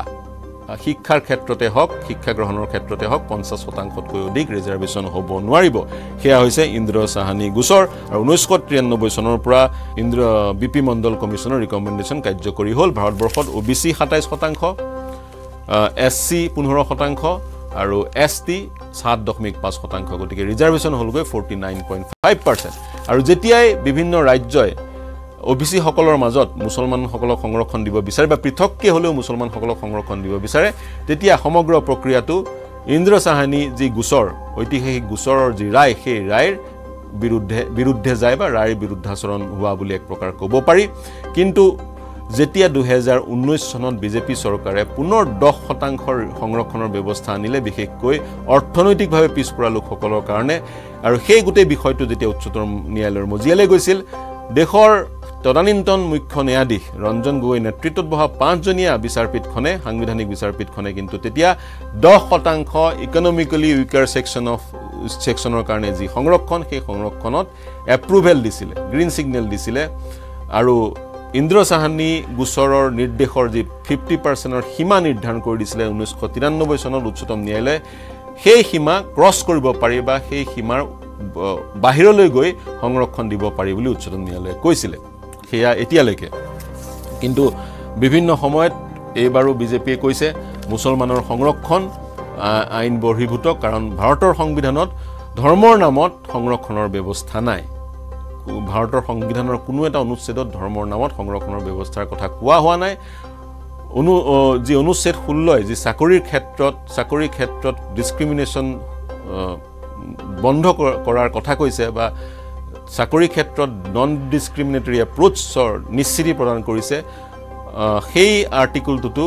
শিক্ষাৰ ক্ষেত্ৰতে হওক শিক্ষা গ্ৰহণৰ ক্ষেত্ৰতে হওক পঞ্চাছ শতাংশতকৈ অধিক ৰিজাৰ্ভেশ্যন হ'ব নোৱাৰিব। সেয়া হৈছে ইন্দ্ৰ চাহানী গোচৰ। আৰু ঊনৈছশ তিৰান্নব্বৈ চনৰ পৰা ইন্দ্ৰ বি পি মণ্ডল কমিশ্যনৰ ৰিকমেণ্ডেশ্যন কাৰ্যকৰী হ'ল। ভাৰতবৰ্ষত অ' বি চি সাতাইছ শতাংশ এছ চি পোন্ধৰ শতাংশ আৰু এছ টি সাত দশমিক পাঁচ শতাংশ গতিকে ৰিজাৰ্ভেশ্যন হ'লগৈ forty nine point five percent আৰু যেতিয়াই বিভিন্ন ৰাজ্যই অ' বি চিসকলৰ মাজত মুছলমানসকলক সংৰক্ষণ দিব বিচাৰে বা পৃথককৈ হ'লেও মুছলমানসকলক সংৰক্ষণ দিব বিচাৰে তেতিয়া সমগ্ৰ প্ৰক্ৰিয়াটো ইন্দ্ৰ চাহানী যি গোচৰ ঐতিহাসিক গোচৰৰ যি ৰায় সেই ৰায়ৰ বিৰুদ্ধে বিৰুদ্ধে যায় বা ৰায়ৰ বিৰুদ্ধাচৰণ হোৱা বুলি এক প্ৰকাৰ ক'ব পাৰি। কিন্তু যেতিয়া দুহেজাৰ ঊনৈছ চনত বিজেপি চৰকাৰে পুনৰ দহ শতাংশৰ সংৰক্ষণৰ ব্যৱস্থা আনিলে বিশেষকৈ অৰ্থনৈতিকভাৱে পিছপৰা লোকসকলৰ কাৰণে আৰু সেই গোটেই বিষয়টো যেতিয়া উচ্চতম ন্যায়ালয়ৰ মজিয়ালৈ গৈছিল দেশৰ তদানীন্তন মুখ্য ন্যায়াধীশ ৰঞ্জন গগৈ নেতৃত্বত বহা পাঁচজনীয়া বিচাৰপীঠখনে সাংবিধানিক বিচাৰপীঠখনে কিন্তু তেতিয়া দহ শতাংশ ইকনমিকেলি উইকাৰ ছেকশ্যন অফ ছেকশ্যনৰ কাৰণে যি সংৰক্ষণ সেই সংৰক্ষণত এপ্ৰুভেল দিছিলে গ্ৰীণ ছিগনেল দিছিলে আৰু ইন্দ্ৰ চাহানী গোচৰৰ নিৰ্দেশৰ যি ফিফটি পাৰ্চেণ্টৰ সীমা নিৰ্ধাৰণ কৰি দিছিলে ঊনৈছশ তিৰান্নব্বৈ চনত উচ্চতম ন্যায়ালয়ে সেই সীমা ক্ৰছ কৰিব পাৰি বা সেই সীমাৰ বাহিৰলৈ গৈ সংৰক্ষণ দিব পাৰি বুলি উচ্চতম ন্যায়ালয়ে কৈছিলে। সেয়া এতিয়ালৈকে। কিন্তু বিভিন্ন সময়ত এইবাৰো বিজেপিয়ে কৈছে মুছলমানৰ সংৰক্ষণ আইন বৰ্হিভূত কাৰণ ভাৰতৰ সংবিধানত ধৰ্মৰ নামত সংৰক্ষণৰ ব্যৱস্থা নাই। ভাৰতৰ সংবিধানৰ কোনো এটা অনুচ্ছেদত ধৰ্মৰ নামত সংৰক্ষণৰ ব্যৱস্থাৰ কথা কোৱা হোৱা নাই। অনু যি অনুচ্ছেদ ষোল্লই যি চাকৰিৰ ক্ষেত্ৰত চাকৰিৰ ক্ষেত্ৰত ডিছক্ৰিমিনেশ্যন বন্ধ কৰাৰ কথা কৈছে বা চাকৰিৰ ক্ষেত্ৰত নন ডিছক্ৰিমিনেটৰী এপ্ৰ'চৰ নিশ্চিতি প্ৰদান কৰিছে সেই আৰ্টিকলটোতো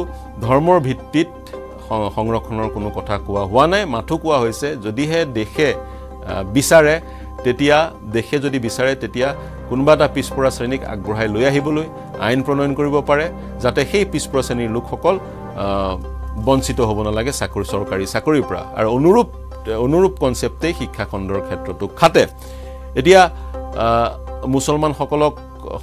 ধৰ্মৰ ভিত্তিত সংৰক্ষণৰ কোনো কথা কোৱা হোৱা নাই। মাথো কোৱা হৈছে যদিহে দেশে বিচাৰে তেতিয়া দেশে যদি বিচাৰে তেতিয়া কোনোবা এটা পিছপৰা শ্ৰেণীক আগবঢ়াই লৈ আহিবলৈ আইন প্ৰণয়ন কৰিব পাৰে যাতে সেই পিছপৰা শ্ৰেণীৰ লোকসকল বঞ্চিত হ'ব নালাগে চাকৰি চৰকাৰী চাকৰিৰ পৰা। আৰু অনুৰূপ অনুৰূপ কনচেপ্টেই শিক্ষাখণ্ডৰ ক্ষেত্ৰতো খাটে। এতিয়া মুছলমানসকলক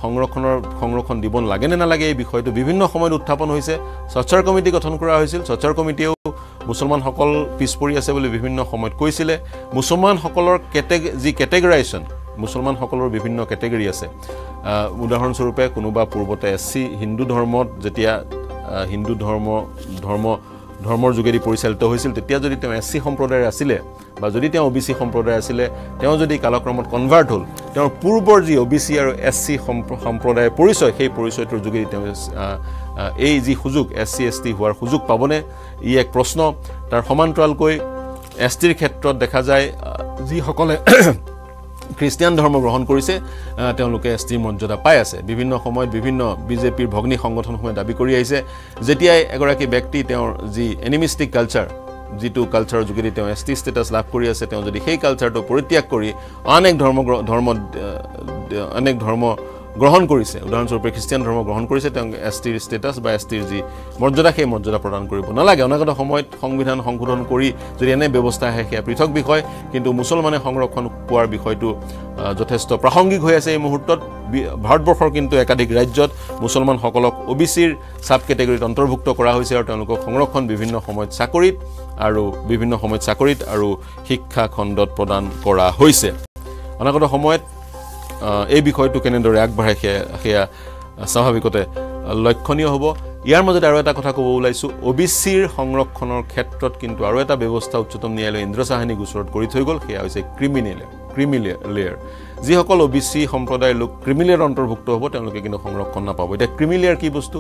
সংৰক্ষণৰ সংৰক্ষণ দিব লাগে নে নালাগে এই বিষয়টো বিভিন্ন সময়ত উত্থাপন হৈছে। স্বচ্ছৰ কমিটি গঠন কৰা হৈছিল। স্বচ্ছৰ কমিটিয়েও মুছলমানসকল পিছ পৰি আছে বুলি বিভিন্ন সময়ত কৈছিলে। মুছলমানসকলৰ কেটেগ যি কেটেগৰাইজেশ্যন মুছলমানসকলৰ বিভিন্ন কেটেগৰী আছে। উদাহৰণস্বৰূপে কোনোবা পূৰ্বতে এছ চি হিন্দু ধৰ্মত যেতিয়া হিন্দু ধৰ্ম ধৰ্ম ধৰ্মৰ যোগেদি পৰিচালিত হৈছিল তেতিয়া যদি তেওঁ এছ চি সম্প্ৰদায়ৰ আছিলে বা যদি তেওঁ অ' বি চি সম্প্ৰদায় আছিলে তেওঁ যদি কালক্ৰমত কনভাৰ্ট হ'ল তেওঁৰ পূৰ্বৰ যি অ' বি চি আৰু এছ চি সম্প্ৰদায়ৰ পৰিচয় সেই পৰিচয়টোৰ যোগেদি তেওঁ এই যি সুযোগ এছ চি এছ টি হোৱাৰ সুযোগ পাবনে? ই এক প্ৰশ্ন। তাৰ সমান্তৰালকৈ এছ টিৰ ক্ষেত্ৰত দেখা যায় যিসকলে খ্ৰীষ্টিয়ান ধৰ্ম গ্ৰহণ কৰিছে তেওঁলোকে টিৰ মৰ্যাদা পাই আছে। বিভিন্ন সময়ত বিভিন্ন বিজেপিৰ ভগ্নী সংগঠনসমূহে দাবী কৰি আহিছে যেতিয়াই এগৰাকী ব্যক্তি তেওঁৰ যি এনিমিষ্টিক কালচাৰ যিটো কালচাৰৰ যোগেদি তেওঁ এছ টি ষ্টেটাছ লাভ কৰি আছে তেওঁ যদি সেই কালচাৰটো পৰিত্যাগ কৰি আন এক ধৰ্ম ধৰ্ম অনেক ধৰ্ম গ্ৰহণ কৰিছে। উদাহৰণস্বৰূপে খ্ৰীষ্টিয়ান ধৰ্ম গ্ৰহণ কৰিছে তেওঁক এছ টিৰ ষ্টেটাছ বা এছ টিৰ যি মৰ্যাদা সেই মৰ্যাদা প্ৰদান কৰিব নালাগে। অনাগত সময়ত সংবিধান সংশোধন কৰি যদি এনে ব্যৱস্থা আহে সেয়া পৃথক বিষয়। কিন্তু মুছলমানে সংৰক্ষণ পোৱাৰ বিষয়টো যথেষ্ট প্ৰাসংগিক হৈ আছে এই মুহূৰ্তত। ভাৰতবৰ্ষৰ কিন্তু একাধিক ৰাজ্যত মুছলমানসকলক অ' বি চিৰ ছাব কেটেগৰীত অন্তৰ্ভুক্ত কৰা হৈছে আৰু তেওঁলোকক সংৰক্ষণ বিভিন্ন সময়ত চাকৰিত আৰু বিভিন্ন সময়ত চাকৰিত আৰু শিক্ষা খণ্ডত প্ৰদান কৰা হৈছে। অনাগত সময়ত এই বিষয়টো কেনেদৰে আগবাঢ়ে সেয়া সেয়া স্বাভাৱিকতে লক্ষণীয় হ'ব। ইয়াৰ মাজতে আৰু এটা কথা ক'ব ওলাইছোঁ অ' বি চিৰ সংৰক্ষণৰ ক্ষেত্ৰত কিন্তু আৰু এটা ব্যৱস্থা উচ্চতম ন্যায়ালয়ে ইন্দ্ৰ চাহানী গোচৰত কৰি থৈ গ'ল সেয়া হৈছে ক্ৰিমিনেল ক্ৰিমিলেয়াৰ। যিসকল অ' বি চি সম্প্ৰদায়ৰ লোক ক্ৰিমিলেয়াৰ অন্তৰ্ভুক্ত হ'ব তেওঁলোকে কিন্তু সংৰক্ষণ নাপাব। এতিয়া ক্ৰিমিলেয়াৰ কি বস্তু?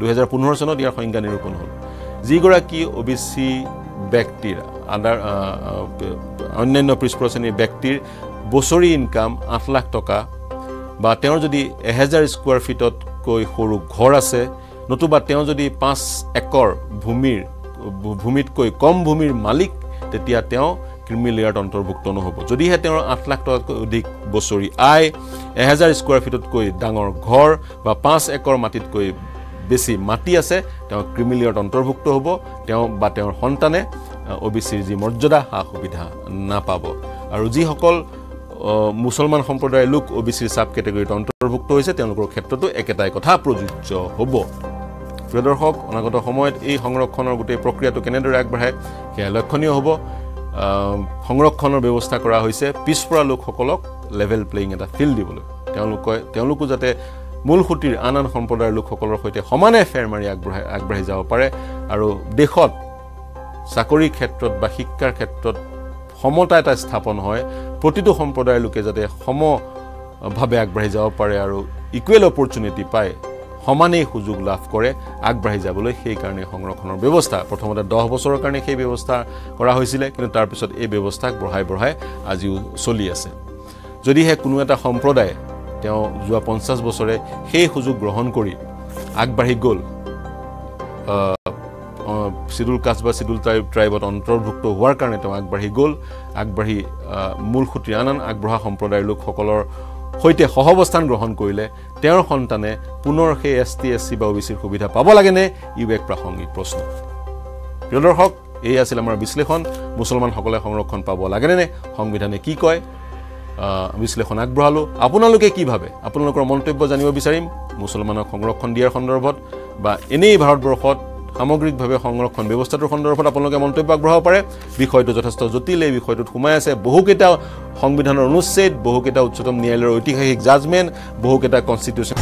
দুহেজাৰ পোন্ধৰ চনত ইয়াৰ সংজ্ঞা নিৰূপণ হ'ল। যিগৰাকী অ' বি চি ব্যক্তিৰ আদাৰ অন্যান্য পিছপৰা শ্ৰেণীৰ ব্যক্তিৰ বছৰি ইনকাম আঠ লাখ টকা বা তেওঁৰ যদি এহেজাৰ স্কুৱাৰ ফিটতকৈ সৰু ঘৰ আছে নতুবা তেওঁ যদি পাঁচ একৰ ভূমিৰ ভূমিতকৈ কম ভূমিৰ মালিক তেতিয়া তেওঁ ক্ৰিমিলেয়াৰত অন্তৰ্ভুক্ত নহ'ব। যদিহে তেওঁৰ আঠ লাখ টকাতকৈ অধিক বছৰি আয় এহেজাৰ স্কুৱাৰ ফিটতকৈ ডাঙৰ ঘৰ বা পাঁচ একৰ মাটিতকৈ বেছি মাটি আছে তেওঁ ক্ৰিমিলেয়াৰত অন্তৰ্ভুক্ত হ'ব তেওঁ বা তেওঁৰ সন্তানে অ' বি চিৰ যি মৰ্যাদা সা সুবিধা নাপাব। আৰু যিসকল মুছলমান সম্প্ৰদায়ৰ লোক অ' বি চিৰ ছাব কেটেগৰীত অন্তৰ্ভুক্ত হৈছে তেওঁলোকৰ ক্ষেত্ৰতো একেটাই কথা প্ৰযোজ্য হ'ব। প্ৰিয় দৰ্শক অনাগত সময়ত এই সংৰক্ষণৰ গোটেই প্ৰক্ৰিয়াটো কেনেদৰে আগবাঢ়ে সেয়া লক্ষণীয় হ'ব। সংৰক্ষণৰ ব্যৱস্থা কৰা হৈছে পিছপৰা লোকসকলক লেভেল প্লেয়িং এটা ফিল্ড দিবলৈ। তেওঁলোকে তেওঁলোকো যাতে মূল সুঁতিৰ আন আন সম্প্ৰদায়ৰ লোকসকলৰ সৈতে সমানে ফেৰ মাৰি আগবঢ়াই আগবাঢ়ি যাব পাৰে। আৰু দেশত চাকৰিৰ ক্ষেত্ৰত বা শিক্ষাৰ ক্ষেত্ৰত সমতা এটা স্থাপন হয় প্ৰতিটো সম্প্ৰদায়ৰ লোকে যাতে সমভাৱে আগবাঢ়ি যাব পাৰে আৰু ইকুৱেল অপৰচুনিটি পায় সমানেই সুযোগ লাভ কৰে আগবাঢ়ি যাবলৈ সেইকাৰণে সংৰক্ষণৰ ব্যৱস্থা। প্ৰথমতে দহ বছৰৰ কাৰণে সেই ব্যৱস্থা কৰা হৈছিলে কিন্তু তাৰপিছত এই ব্যৱস্থাক বঢ়াই বঢ়াই আজিও চলি আছে। যদিহে কোনো এটা সম্প্ৰদায়ে তেওঁ যোৱা পঞ্চাছ বছৰে সেই সুযোগ গ্ৰহণ কৰি আগবাঢ়ি গ'ল চিডুল কাষ্ট বা চিডুল ট্ৰাইব ট্ৰাইবত অন্তৰ্ভুক্ত হোৱাৰ কাৰণে তেওঁ আগবাঢ়ি গ'ল আগবাঢ়ি মূল সুঁতিৰ আন আন আগবঢ়া সম্প্ৰদায়ৰ লোকসকলৰ সৈতে সহৱস্থান গ্ৰহণ কৰিলে তেওঁৰ সন্তানে পুনৰ সেই এছ টি এছ চি বা অ' বি চিৰ সুবিধা পাব লাগেনে? ইও এক প্ৰাসংগিক প্ৰশ্ন। প্ৰিয় দৰ্শক এই আছিল আমাৰ বিশ্লেষণ। মুছলমানসকলে সংৰক্ষণ পাব লাগেনে নে? সংবিধানে কি কয়? বিশ্লেষণ আগবঢ়ালোঁ। আপোনালোকে কি ভাবে? আপোনালোকৰ মন্তব্য জানিব বিচাৰিম। মুছলমানক সংৰক্ষণ দিয়াৰ সন্দৰ্ভত বা এনেই ভাৰতবৰ্ষত সামগ্ৰিকভাৱে সংৰক্ষণ ব্যৱস্থাটোৰ সন্দৰ্ভত আপোনালোকে মন্তব্য আগবঢ়াব পাৰে। বিষয়টো যথেষ্ট জটিল এই বিষয়টোত সোমাই আছে বহুকেইটা সংবিধানৰ অনুচ্ছেদ বহুকেইটা উচ্চতম ন্যায়ালয়ৰ ঐতিহাসিক জাজমেণ্ট বহুকেইটা কনষ্টিটিউশ্যন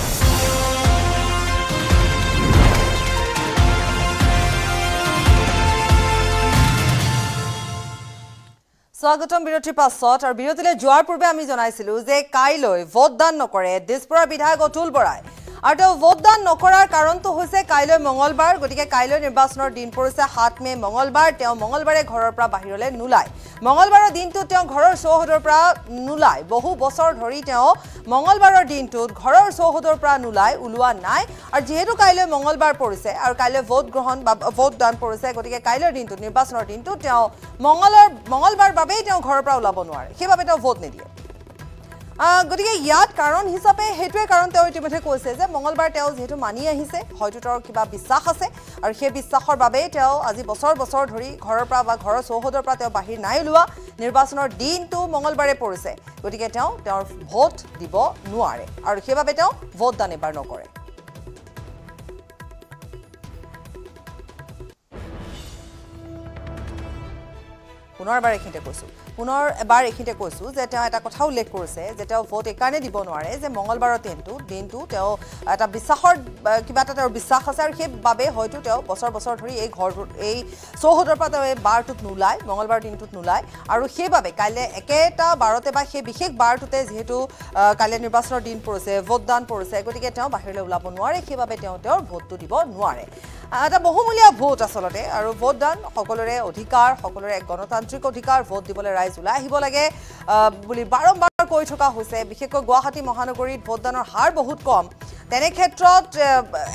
স্বাগতম বিৰতিৰ পাছত আৰু বিৰতিলৈ যোৱাৰ পূৰ্বে আমি জনাইছিলো যে কাইলৈ ভোটদান নকৰে দিছপুৰৰ বিধায়ক অতুল বৰাই। আৰু তেওঁ ভোটদান নকৰাৰ কাৰণটো হৈছে কাইলৈ মঙলবাৰ গতিকে কাইলৈ নিৰ্বাচনৰ দিন পৰিছে সাত মে মঙলবাৰ তেওঁ মঙলবাৰে ঘৰৰ পৰা বাহিৰলৈ নোলায়। মঙলবাৰৰ দিনটোত তেওঁ ঘৰৰ চৌহদৰ পৰা নোলায়। বহু বছৰ ধৰি তেওঁ মঙলবাৰৰ দিনটোত ঘৰৰ চৌহদৰ পৰা নোলায় ওলোৱা নাই। আৰু যিহেতু কাইলৈ মঙলবাৰ পৰিছে আৰু কাইলৈ ভোট গ্ৰহণ বা ভোটদান পৰিছে গতিকে কাইলৈৰ দিনটোত নিৰ্বাচনৰ দিনটোত তেওঁ মঙলৰ মঙলবাৰ বাবেই তেওঁ ঘৰৰ পৰা ওলাব নোৱাৰে। সেইবাবে তেওঁ ভোট নিদিয়ে। গতিকে ইয়াত কাৰণ হিচাপে সেইটোৱে কাৰণ তেওঁ ইতিমধ্যে কৈছে যে মঙলবাৰ তেওঁ যিহেতু মানি আহিছে হয়তো তেওঁৰ কিবা বিশ্বাস আছে আৰু সেই বিশ্বাসৰ বাবেই তেওঁ আজি বছৰ বছৰ ধৰি ঘৰৰ পৰা বা ঘৰৰ চৌহদৰ পৰা তেওঁ বাহিৰ নাই ওলোৱা নিৰ্বাচনৰ দিনটো মঙলবাৰে পৰিছে। গতিকে তেওঁ তেওঁৰ ভোট দিব নোৱাৰে আৰু সেইবাবে তেওঁ ভোটদান এবাৰ নকৰে। পুনৰ এবাৰ এইখিনিতে কৈছোঁ। পুনৰ এবাৰ এইখিনিতে কৈছোঁ যে তেওঁ এটা কথা উল্লেখ কৰিছে যে তেওঁ ভোট এইকাৰণে দিব নোৱাৰে যে মঙলবাৰৰ দিনটো দিনটো তেওঁ এটা বিশ্বাসৰ কিবা এটা তেওঁৰ বিশ্বাস আছে আৰু সেইবাবে হয়তো তেওঁ বছৰ বছৰ ধৰি এই ঘৰটোত এই চৌহদৰ পৰা তেওঁ এই বাৰটোত নোলায় মঙলবাৰৰ দিনটোত নোলায়। আৰু সেইবাবে কাইলৈ একেটা বাৰতে বা সেই বিশেষ বাৰটোতে যিহেতু কাইলৈ নিৰ্বাচনৰ দিন পৰিছে ভোটদান পৰিছে গতিকে তেওঁ বাহিৰলৈ ওলাব নোৱাৰে সেইবাবে তেওঁ তেওঁৰ ভোটটো দিব নোৱাৰে। এটা বহুমূলীয়া ভোট আচলতে আৰু ভোটদান সকলোৰে অধিকাৰ সকলোৰে এক গণতান্ত্ৰিক অধিকাৰ ভোট দিবলৈ ৰাইজ ওলাই আহিব লাগে বুলি বাৰম্বাৰ কৈ থকা হৈছে। বিশেষকৈ গুৱাহাটী মহানগৰীত ভোটদানৰ হাৰ বহুত কম। তেনে ক্ষেত্ৰত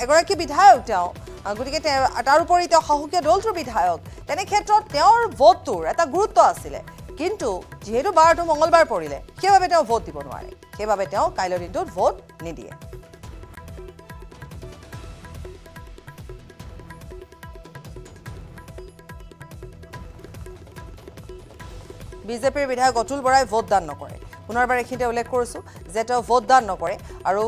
এগৰাকী বিধায়ক তেওঁ গতিকে তেওঁ তাৰোপৰি তেওঁ শাসকীয় দলটোৰ বিধায়ক। তেনে তেওঁৰ ভোটটোৰ এটা গুৰুত্ব আছিলে। কিন্তু যিহেতু বাৰটো মঙলবাৰ পৰিলে সেইবাবে তেওঁ ভোট দিব নোৱাৰে। সেইবাবে তেওঁ কাইলৈৰ দিনটোত ভোট নিদিয়ে। বিজেপিৰ বিধায়ক অতুল বৰাই ভোটদান নকৰে। পুনৰবাৰ এইখিনিতে উল্লেখ কৰিছোঁ যে তেওঁ ভোটদান নকৰে আৰু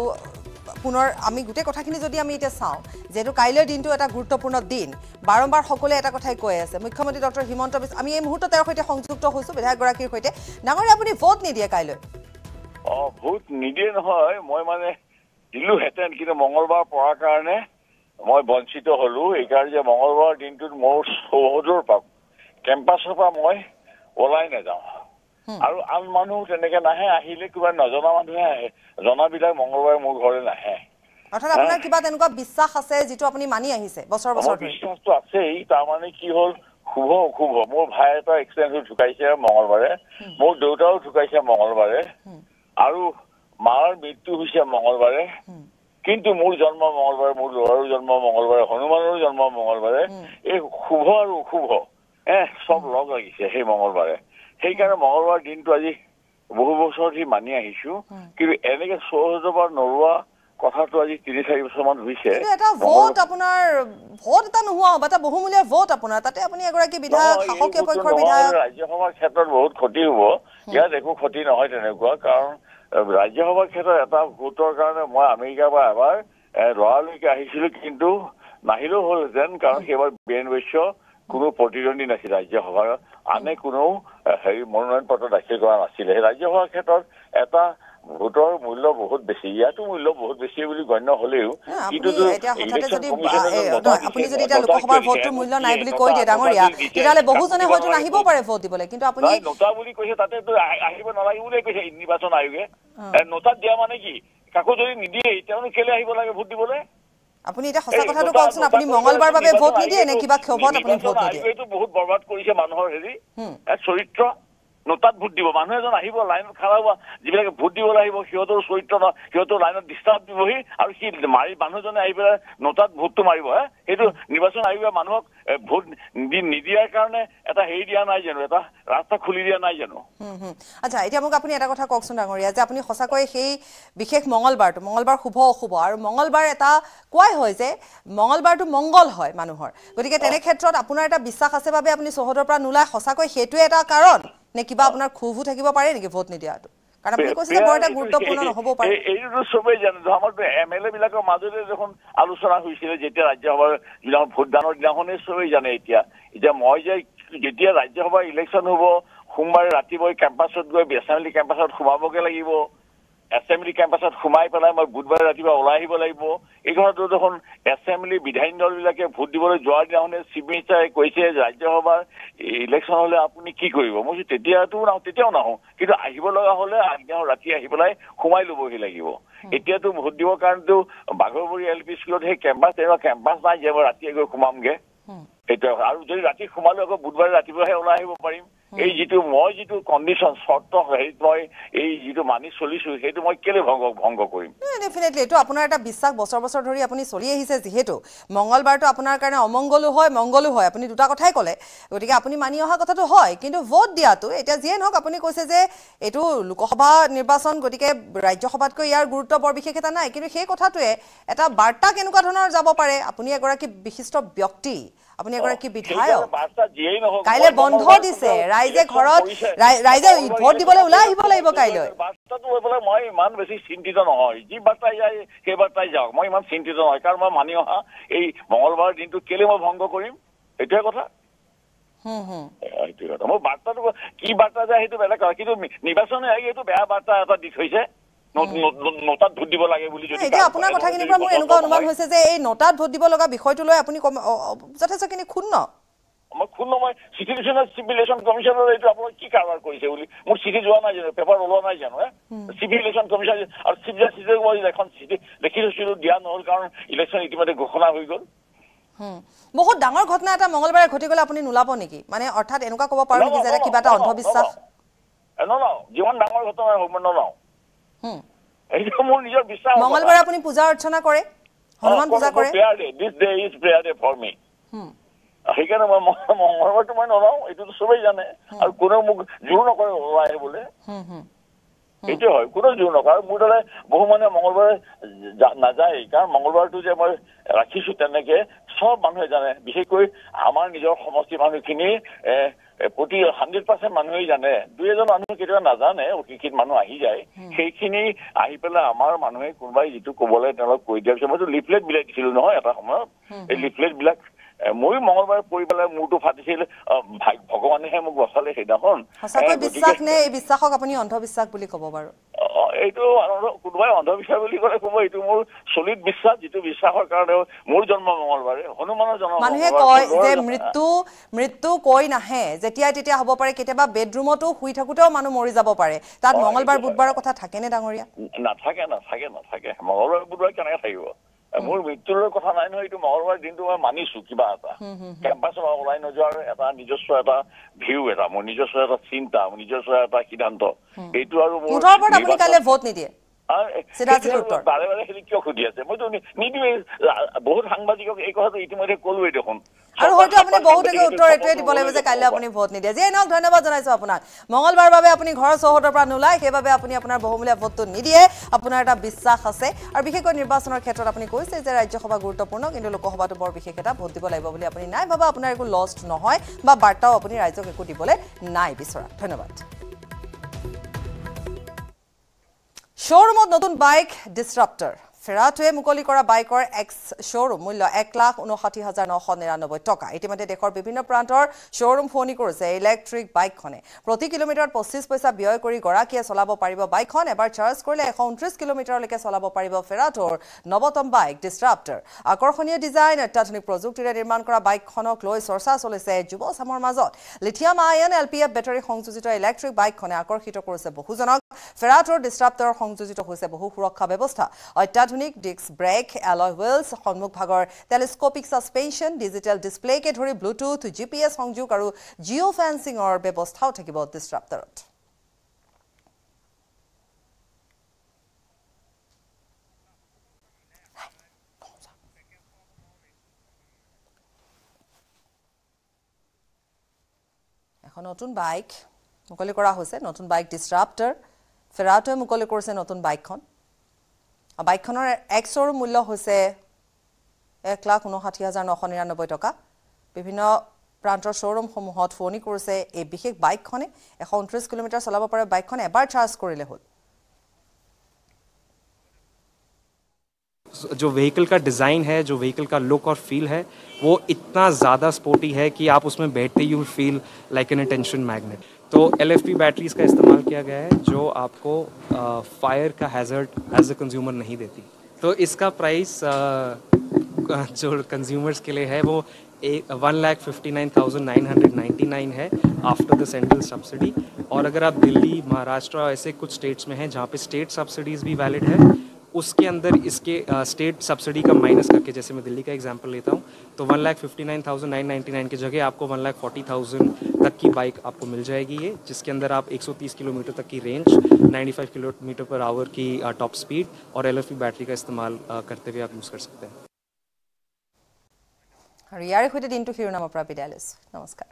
পুনৰ আমি গোটেই কথাখিনি যদি আমি এতিয়া চাওঁ যিহেতু কাইলৈৰ দিনটো এটা গুৰুত্বপূৰ্ণ দিন বাৰম্বাৰ সকলোৱে এটা কথাই কৈ আছে মুখ্যমন্ত্ৰী ডক্টৰ হিমন্ত বিশ্ব আমি এই মুহূৰ্তত তেওঁৰ সৈতে সংযুক্ত হৈছোঁ বিধায়কগৰাকীৰ সৈতে। ডাঙৰীয়া আপুনি ভোট নিদিয়ে কাইলৈ? অ ভোট নিদিয়ে নহয় মই মানে দিলোহেঁতেন কিন্তু মঙলবাৰ পৰাৰ কাৰণে মই বঞ্চিত হলো। এইকাৰণে যে মঙলবাৰ দিনটোত মোৰ চৌহদৰ পৰা কেম্পাছৰ পৰা মই ওলাই নাযাওঁ। আৰু আন মানুহ তেনেকে নাহে আহিলে কিবা নজনা মানুহে আহে। জনাবিলাক মঙলবাৰে মোৰ ঘৰলৈ নাহে। অৰ্থাৎ আপোনাৰ কিবা তেনেকুৱা বিশ্বাস আছে যিটো আপুনি মানি আহিছে বছৰ বছৰ বিশ্বাসটো আছেই তাৰমানে কি হ'ল শুভ অশুভ। মোৰ ভাই এটা এক্সিডেণ্ট হৈ ঢুকাইছে মঙলবাৰে মোৰ দেউতাও ঢুকাইছে মঙলবাৰে আৰু মাৰ মৃত্যু হৈছে মঙলবাৰে কিন্তু মোৰ জন্ম মঙলবাৰে মোৰ ল'ৰাৰো জন্ম মঙলবাৰে হনুমানৰো জন্ম মঙলবাৰে এই শুভ আৰু অশুভ। এ চব লগ লাগিছে সেই মঙলবাৰে সেইকাৰণে মঙলবাৰ দিনটো আজি বহু বছৰ ধৰি মানি আহিছো। কিন্তু এনেকে চৌহদৰ পৰা নৰোৱা কথাটো আজি তিনি চাৰি বছৰ মান হৈছে। এটা ভোট আপোনাৰ ভোট এটা নোহোৱা হ'ব এটা বহুমূলীয়া ভোট আপোনাৰ। তাতে আপুনি এগৰাকী বিধায়ক শাসকীয় পক্ষৰ বিধায়ক ৰাজ্যসভাৰ ক্ষেত্ৰত বহুত ক্ষতি হ'ব। ইয়াত একো ক্ষতি নহয় তেনেকুৱা কাৰণ ৰাজ্যসভাৰ ক্ষেত্ৰত এটা ভোটৰ কাৰণে মই আমেৰিকাৰ পৰা এবাৰ লৰালৈকে আহিছিলো কিন্তু নাহিলেও হ'লহেঁতেন কাৰণ সেইবাৰ বীৰেণ বৈশ্য কোনো প্ৰতিদ্বন্দ্বী নাছিল ৰাজ্যসভাৰ আনে কোনো হেৰি মনোনয়ন পত্ৰ দাখিল কৰা নাছিলে। সেই ৰাজ্যসভাৰ ক্ষেত্ৰত এটা ভোটৰ মূল্য বহুত বেছি। ইয়াতো মূল্য বহুত বেছি বুলি গণ্য হলেও কিন্তু আপুনি যদি এতিয়া লোকসভাৰ ভোটটোৰ মূল্য নাই বুলি কৈ দিয়ে ডাঙৰীয়া তেতিয়াহ'লে বহুজনে হয়তো নাহিবও পাৰে ভোট দিবলৈ কিন্তু আপুনি নোটা বুলি কৈছে আহ- আহিব নালাগে বুলিয়ে কৈছে নিৰ্বাচন আয়োগে। নোটাত দিয়া মানে কি? কাকো যদি নিদিয়ে তেওঁলোকে কেলে আহিব লাগে ভোট দিবলৈ? আপুনি এতিয়া সঁচা কথাটো কওকচোন আপুনি মঙলবাৰ বাবে ভোট নিদিয়ে নে কিবা ক্ষোভত আপুনি ভোট নিদিয়ে? এইটো বহুত বৰবাদ কৰিছে মানুহৰ হেৰি। চৰিত্ৰ নোটাত ভোট দিব মানুহ এজন আহিব লাইনত খাৰা হ'ব যিবিলাকে ভোট দিবলৈ আহিব সিহঁতৰ চৰিত্ৰ ন সিহঁতৰ লাইনত ডিষ্টাৰ্ব দিবহি আৰু সি মাৰি মানুহজনে আহি পেলাই নোটাত ভোটটো মাৰিব হে? সেইটো নিৰ্বাচন আয়োগে মানুহক ভোট নিদিয়াৰ কাৰণে এটা হেৰি দিয়া নাই জানো এটা ৰাস্তা খুলি দিয়া নাই জানো। আচ্ছা এতিয়া মোক আপুনি এটা কথা কওকচোন ডাঙৰীয়া যে আপুনি সঁচাকৈ সেই বিশেষ মঙলবাৰটো মঙলবাৰ শুভ অশুভ আৰু মঙলবাৰ এটা কোৱাই হয় যে মঙলবাৰটো মংগল হয় মানুহৰ। গতিকে তেনে ক্ষেত্ৰত আপোনাৰ এটা বিশ্বাস আছে বাবে আপুনি চৌহদৰ পৰা নোলাই সঁচাকৈ সেইটোৱে এটা কাৰণ। নে কিবা আপোনাৰ ক্ষোভো থাকিব পাৰে নেকি ভোট নিদিয়াটো? কাৰণ আপুনি কৈছে যে বৰ এটা গুৰুত্বপূৰ্ণ নহ'বও পাৰে। এই- এইটোতো চবেই জানে। আমাৰ এম এল এ বিলাকৰ মাজতে দেখোন আলোচনা হৈছিলে যেতিয়া ৰাজ্যসভাৰ যিদিনাখন ভোটদানৰ দিনাখনেই চবেই জানে এতিয়া। এতিয়া মই যে যেতিয়া ৰাজ্যসভাৰ ইলেকশ্যন হ'ব সোমবাৰে ৰাতিপুৱাই কেম্পাছত গৈ এছেম্বলি কেম্পাছত সোমাবগে লাগিব। এছেম্বলি কেম্পাছত সোমাই পেলাই মই বুধবাৰে ৰাতিপুৱা ওলাই আহিব লাগিব। এই কথাটো দেখোন এছেম্বলি বিধায়িনী দলবিলাকে ভোট দিবলৈ যোৱাৰ দিনাখনে চিফ মিনিষ্টাৰে কৈছে ৰাজ্যসভাৰ ইলেকশ্যন হলে আপুনি কি কৰিব? মই কৈছো, তেতিয়াতো নাহো তেতিয়াও নাহো। কিন্তু আহিব লগা হলে আগদিনাখন ৰাতি আহি পেলাই সোমাই লবহি লাগিব। এতিয়াতো ভোট দিবৰ কাৰণেতো বাঘৰবৰী এল পি স্কুলত সেই কেম্পাছ তেনেকুৱা কেম্পাছ নাই যে মই ৰাতিয়ে গৈ সোমামগে। সেইটোৱে কথা। আৰু যদি ৰাতি সোমালো আকৌ বুধবাৰে ৰাতিপুৱাহে ওলাই আহিব পাৰিম। এই যিটো মই যিটো কণ্ডিশ্যন চৰ্ত হেৰিত মই এই যিটো মানি চলিছো সেইটো মই কেলে ভংগ ভংগ কৰিম ডেফিনেটলি এইটো আপোনাৰ এটা বিশ্বাস বছৰ বছৰ ধৰি আপুনি চলি আহিছে যিহেতু মংগলবাৰটো আপোনাৰ কাৰণে অমংগলো হয় মংগলো হয় আপুনি দুটা কথাই ক'লে গতিকে আপুনি মানি অহা কথাটো হয় কিন্তু ভোট দিয়াটো এতিয়া যিয়ে নহওক আপুনি কৈছে যে এইটো লোকসভা নিৰ্বাচন গতিকে ৰাজ্যসভাতকৈ ইয়াৰ গুৰুত্ব বৰ বিশেষ এটা নাই কিন্তু সেই কথাটোৱে এটা বাৰ্তা কেনেকুৱা ধৰণৰ যাব পাৰে আপুনি এগৰাকী বিশিষ্ট ব্যক্তি আপুনি এগৰাকী বিধায়ক। কাইলৈ বন্ধ দিছে। ৰাইজে ঘৰত ৰাইজে ভোট দিবলৈ ওলাই আহিব লাগিব কাইলৈ। বাৰ্তাটো লৈ পেলাই মই ইমান বেছি চিন্তিত নহয়। যি বাৰ্তাই যায় সেই বাৰ্তাই যাওক। মই ইমান চিন্তিত নহয় কাৰণ মই মানি অহা এই মঙলবাৰৰ দিনটো কেলে মই ভংগ কৰিম? সেইটোৱে কথা। হুম হুম। সেইটোৱে কথা। মোৰ বাৰ্তাটো কি বাৰ্তা যায় সেইটো বেলেগ কথা। কিন্তু নিৰ্বাচনে আহি এইটো বেয়া বাৰ্তা এটা দি থৈছে। নটাত ভোট দিব লাগে বুলি যদি এতিয়া আপোনাৰ কথাখিনিৰ পৰা মোৰ এনেকুৱা অনুমান হৈছে যে এই নটাত ভোট দিব লগা বিষয়টো লৈ আপুনি যথেষ্টখিনি ক্ষুণ্ণ। মই শুনো মই চিটি ডিভিজনৰ চিভিল ইলেকশ্যন কমিশ্যনৰ এইটো আপোনালোকে কি কাৰবাৰ কৰিছে বুলি? মোৰ চিঠি যোৱা নাই জানো পেপাৰ ওলোৱা নাই জানো চিভিল ইলেকশ্যন কমিশ্যন আৰু চিফ জাষ্টিছে মই এখন চিঠি থৈছিলো দিয়া নহ'ল কাৰণ ইলেকশ্যন ইতিমধ্যে ঘোষণা হৈ গ'ল। বহুত ডাঙৰ ঘটনা এটা মঙলবাৰে ঘটি গ'লে আপুনি নোলাব নেকি? মানে অৰ্থাৎ এনেকুৱা ক'ব পাৰো নেকি যে কিবা এটা অন্ধবিশ্বাস? যিমান ডাঙৰ ঘটনা নলওঁ। হুম। এইটো মোৰ নিজৰ বিশ্বাস মঙলবাৰে আপুনি পূজা অৰ্চনা কৰে? হনুমান পূজা কৰে? This day is prayer day for me. সেইকাৰণে মই ম- মঙলবাৰটো মই নলওঁ এইটোতো চবেই জানে। আৰু কোনেও মোক জোৰ নকৰে ওলাই হুম। এইটোৱে হয় কোনেও জোৰ নকৰে। আৰু মোৰ দৰে বহু মানুহে মঙলবাৰে যা- নাযায় কাৰণ মঙলবাৰটো যে মই ৰাখিছো তেনেকে চব মানুহে জানে। বিশেষকৈ আমাৰ নিজৰ সমষ্টিৰ মানুহখিনি এ এ, প্ৰতি হাণ্ড্ৰেড পাৰ্চেণ্ট মানুহেই জানে দুই এজন মানুহ কেতিয়াবা নাজানে অশিক্ষিত মানুহ আহি যায় সেইখিনি আহি পেলাই আমাৰ মানুহে কোনোবাই যিটো ক'বলৈ তেওঁলোকক কৈ দিয়াৰ পিছত মইতো লিফলেট বিলাই দিছিলো নহয় এটা সময়ত এই লিফলেট বিলাক ময়ো মঙলবাৰে পৰি পেলাই মূৰটো ফাটিছিল ভগৱানেহে মোক বচালে সেইদিনাখন। বিশ্বাস নে এই বিশ্বাসক আপুনি অন্ধবিশ্বাস বুলি ক'ব বাৰু? এইটো কোনোবাই অন্ধবিশ্বাস বুলি ক'লে ক'ব এইটো মোৰ চলিত বিশ্বাস যিটো বিশ্বাসৰ কাৰণে মোৰ জন্ম মঙলবাৰে হনুমানৰ জন্ম মানুহে। কয় যে মৃত্যু মৃত্যু কৈ নাহে যেতিয়াই তেতিয়া হ'ব পাৰে কেতিয়াবা বেডৰুমতো শুই থাকোতেও মানুহ মৰি যাব পাৰে। তাত মঙলবাৰ বুধবাৰৰ কথা থাকেনে ডাঙৰীয়া? নাথাকে নাথাকে নাথাকে। মঙলবাৰে বুধবাৰে কেনেকে থাকিব? মোৰ মৃত্যুৰ কথা নাই নহয় এইটো মঙলবাৰ দিনটো মই মানিছো কিবা এটা। কেম্পাছৰ পৰা ওলাই নোযোৱাৰ এটা নিজস্ব এটা ভিউ এটা মোৰ নিজস্ব এটা চিন্তা মোৰ নিজস্ব এটা সিদ্ধান্ত। এইটো আৰু মোৰ। বাৰে বাৰে সেইটো কিয় সুধি আছে? মইতো নি- নিদিওঁৱেই। বহুত সাংবাদিকক এই কথাটো ইতিমধ্যে ক'লোৱেই দেখোন। আৰু হয়তো আপুনি বহুতকে উত্তৰ এইটোৱে দিব লাগিব যে কাইলৈ আপুনি ভোট নিদিয়ে। যিয়ে নহওক ধন্যবাদ জনাইছো আপোনাক। মঙলবাৰ বাবে আপুনি ঘৰৰ চৌহদৰ পৰা নোলায় সেইবাবে আপুনি আপোনাৰ বহুমূলীয়া ভোটটো নিদিয়ে। আপোনাৰ এটা বিশ্বাস আছে। আৰু বিশেষকৈ নিৰ্বাচনৰ ক্ষেত্ৰত আপুনি কৈছে যে ৰাজ্যসভা গুৰুত্বপূৰ্ণ কিন্তু লোকসভাটো বৰ বিশেষ এটা ভোট দিব লাগিব বুলি আপুনি নাই ভাবা। আপোনাৰ একো লষ্ট নহয় বা বাৰ্তাও আপুনি ৰাইজক একো দিবলৈ নাই বিচৰা। ধন্যবাদ। শ্ব'ৰুমত নতুন বাইক ডিছৰাপ্টাৰ ফেৰাটোৱে মুকলি কৰা বাইকৰ এক্স শ্ব'ৰুম মূল্য এক লাখ ঊনষাঠি হাজাৰ নশ নিৰান্নব্বৈ টকা। ইতিমধ্যে দেশৰ বিভিন্ন প্ৰান্তৰ শ্ব'ৰুম শুৱনি কৰিছে। ইলেক্ট্ৰিক বাইকখনে প্ৰতি কিলোমিটাৰত পঁচিছ পইচা ব্যয় কৰি গৰাকীয়ে চলাব পাৰিব বাইকখন। এবাৰ চাৰ্জ কৰিলে এশ ঊনত্ৰিছ কিলোমিটাৰলৈকে চলাব পাৰিব ফেৰাটোৰ নৱতম বাইক ডিছৰাপ্টাৰ আকৰ্ষণীয় ডিজাইন অত্যাধুনিক প্ৰযুক্তিৰে নিৰ্মাণ কৰা বাইকখনক লৈ চৰ্চা চলিছে যুৱ চামৰ মাজত। Lithium ion L P F battery সংযোজিত ইলেক্ট্ৰিক বাইকখনে আকৰ্ষিত কৰিছে বহুজনক। ফেৰাটোৰ ডিছৰাপ্টাৰৰ সংযোজিত হৈছে বহু সুৰক্ষা ব্যৱস্থা। অত্যাধুনিক অত্যাধুনিক ডিস্ক ব্ৰেক এলয় হুইলছ সন্মুখ ভাগৰ টেলিস্কোপিক ছাছপেনশ্যন ডিজিটেল ডিছপ্লেকে ধৰি ব্লুটুথ জি পি এছ সংযোগ আৰু জিঅ' ফেন্সিঙৰ ব্যৱস্থাও থাকিব ডিষ্ট্ৰাপ্টাৰত এখন নতুন বাইক মুকলি কৰা হৈছে নতুন বাইক ডিষ্ট্ৰাপ্টাৰ ফেৰাটোৱে মুকলি কৰিছে নতুন বাইকখন বাইকখনৰ এক্সৰ মূল্য হৈছে এক লাখ ঊনষাঠি হাজাৰ নশ নিৰান্নব্বৈ টকা বিভিন্ন প্ৰান্তৰ শ্ব'ৰুমসমূহত শুৱনি কৰিছে এই বিশেষ বাইকখনে এশ ঊনত্ৰিছ কিলোমিটাৰ চলাব পাৰে বাইকখন এবাৰ চাৰ্জ কৰিলে হ'ল जो व्हीकल का डिज़ाइन है जो व्हीकल का लुक और फील है वो इतना ज़्यादा स्पोर्टी है कि आप उसमें बैठते you feel like an attention magnet तो एल एफ़ बैटरीज का इस्तेमाल किया गया है, जो आपको फायर का हैज़र्ड एज अ कंज्यूमर नहीं देती। तो इसका प्राइस जो कंज्यूमर्स के लिए है, वो एक one lakh fifty nine thousand nine hundred ninety nine है आफ्टर द सेंट्रल सब्सिडी और अगर आप दिल्ली, महाराष्ट्र ऐसे कुछ स्टेट्स में हैं, जहाँ पे स्टेट सब्सिडीज़ भी वैलिड है, उसके अंदर इसके स्टेट सब्सिडी का माइनस करके, जैसे मैं दिल्ली का एग्जांपल लेता हूँ तो one lakh fifty nine thousand nine ninety nine की जगह आपको वन लाख फोर्टी थाउज़ेंड तक की बाइक आपको मिल जाएगी ये जिसके अंदर आप 130 किलोमीटर तक की रेंज 95 किलोमीटर पर आवर की टॉप स्पीड और एल बैटरी का इस्तेमाल करते हुए आप यूज़ कर सकते हैं আৰু ইয়াৰে সৈতে দিনটো শিৰোনামৰ পৰা বিদায় লৈছোঁ নমস্কাৰ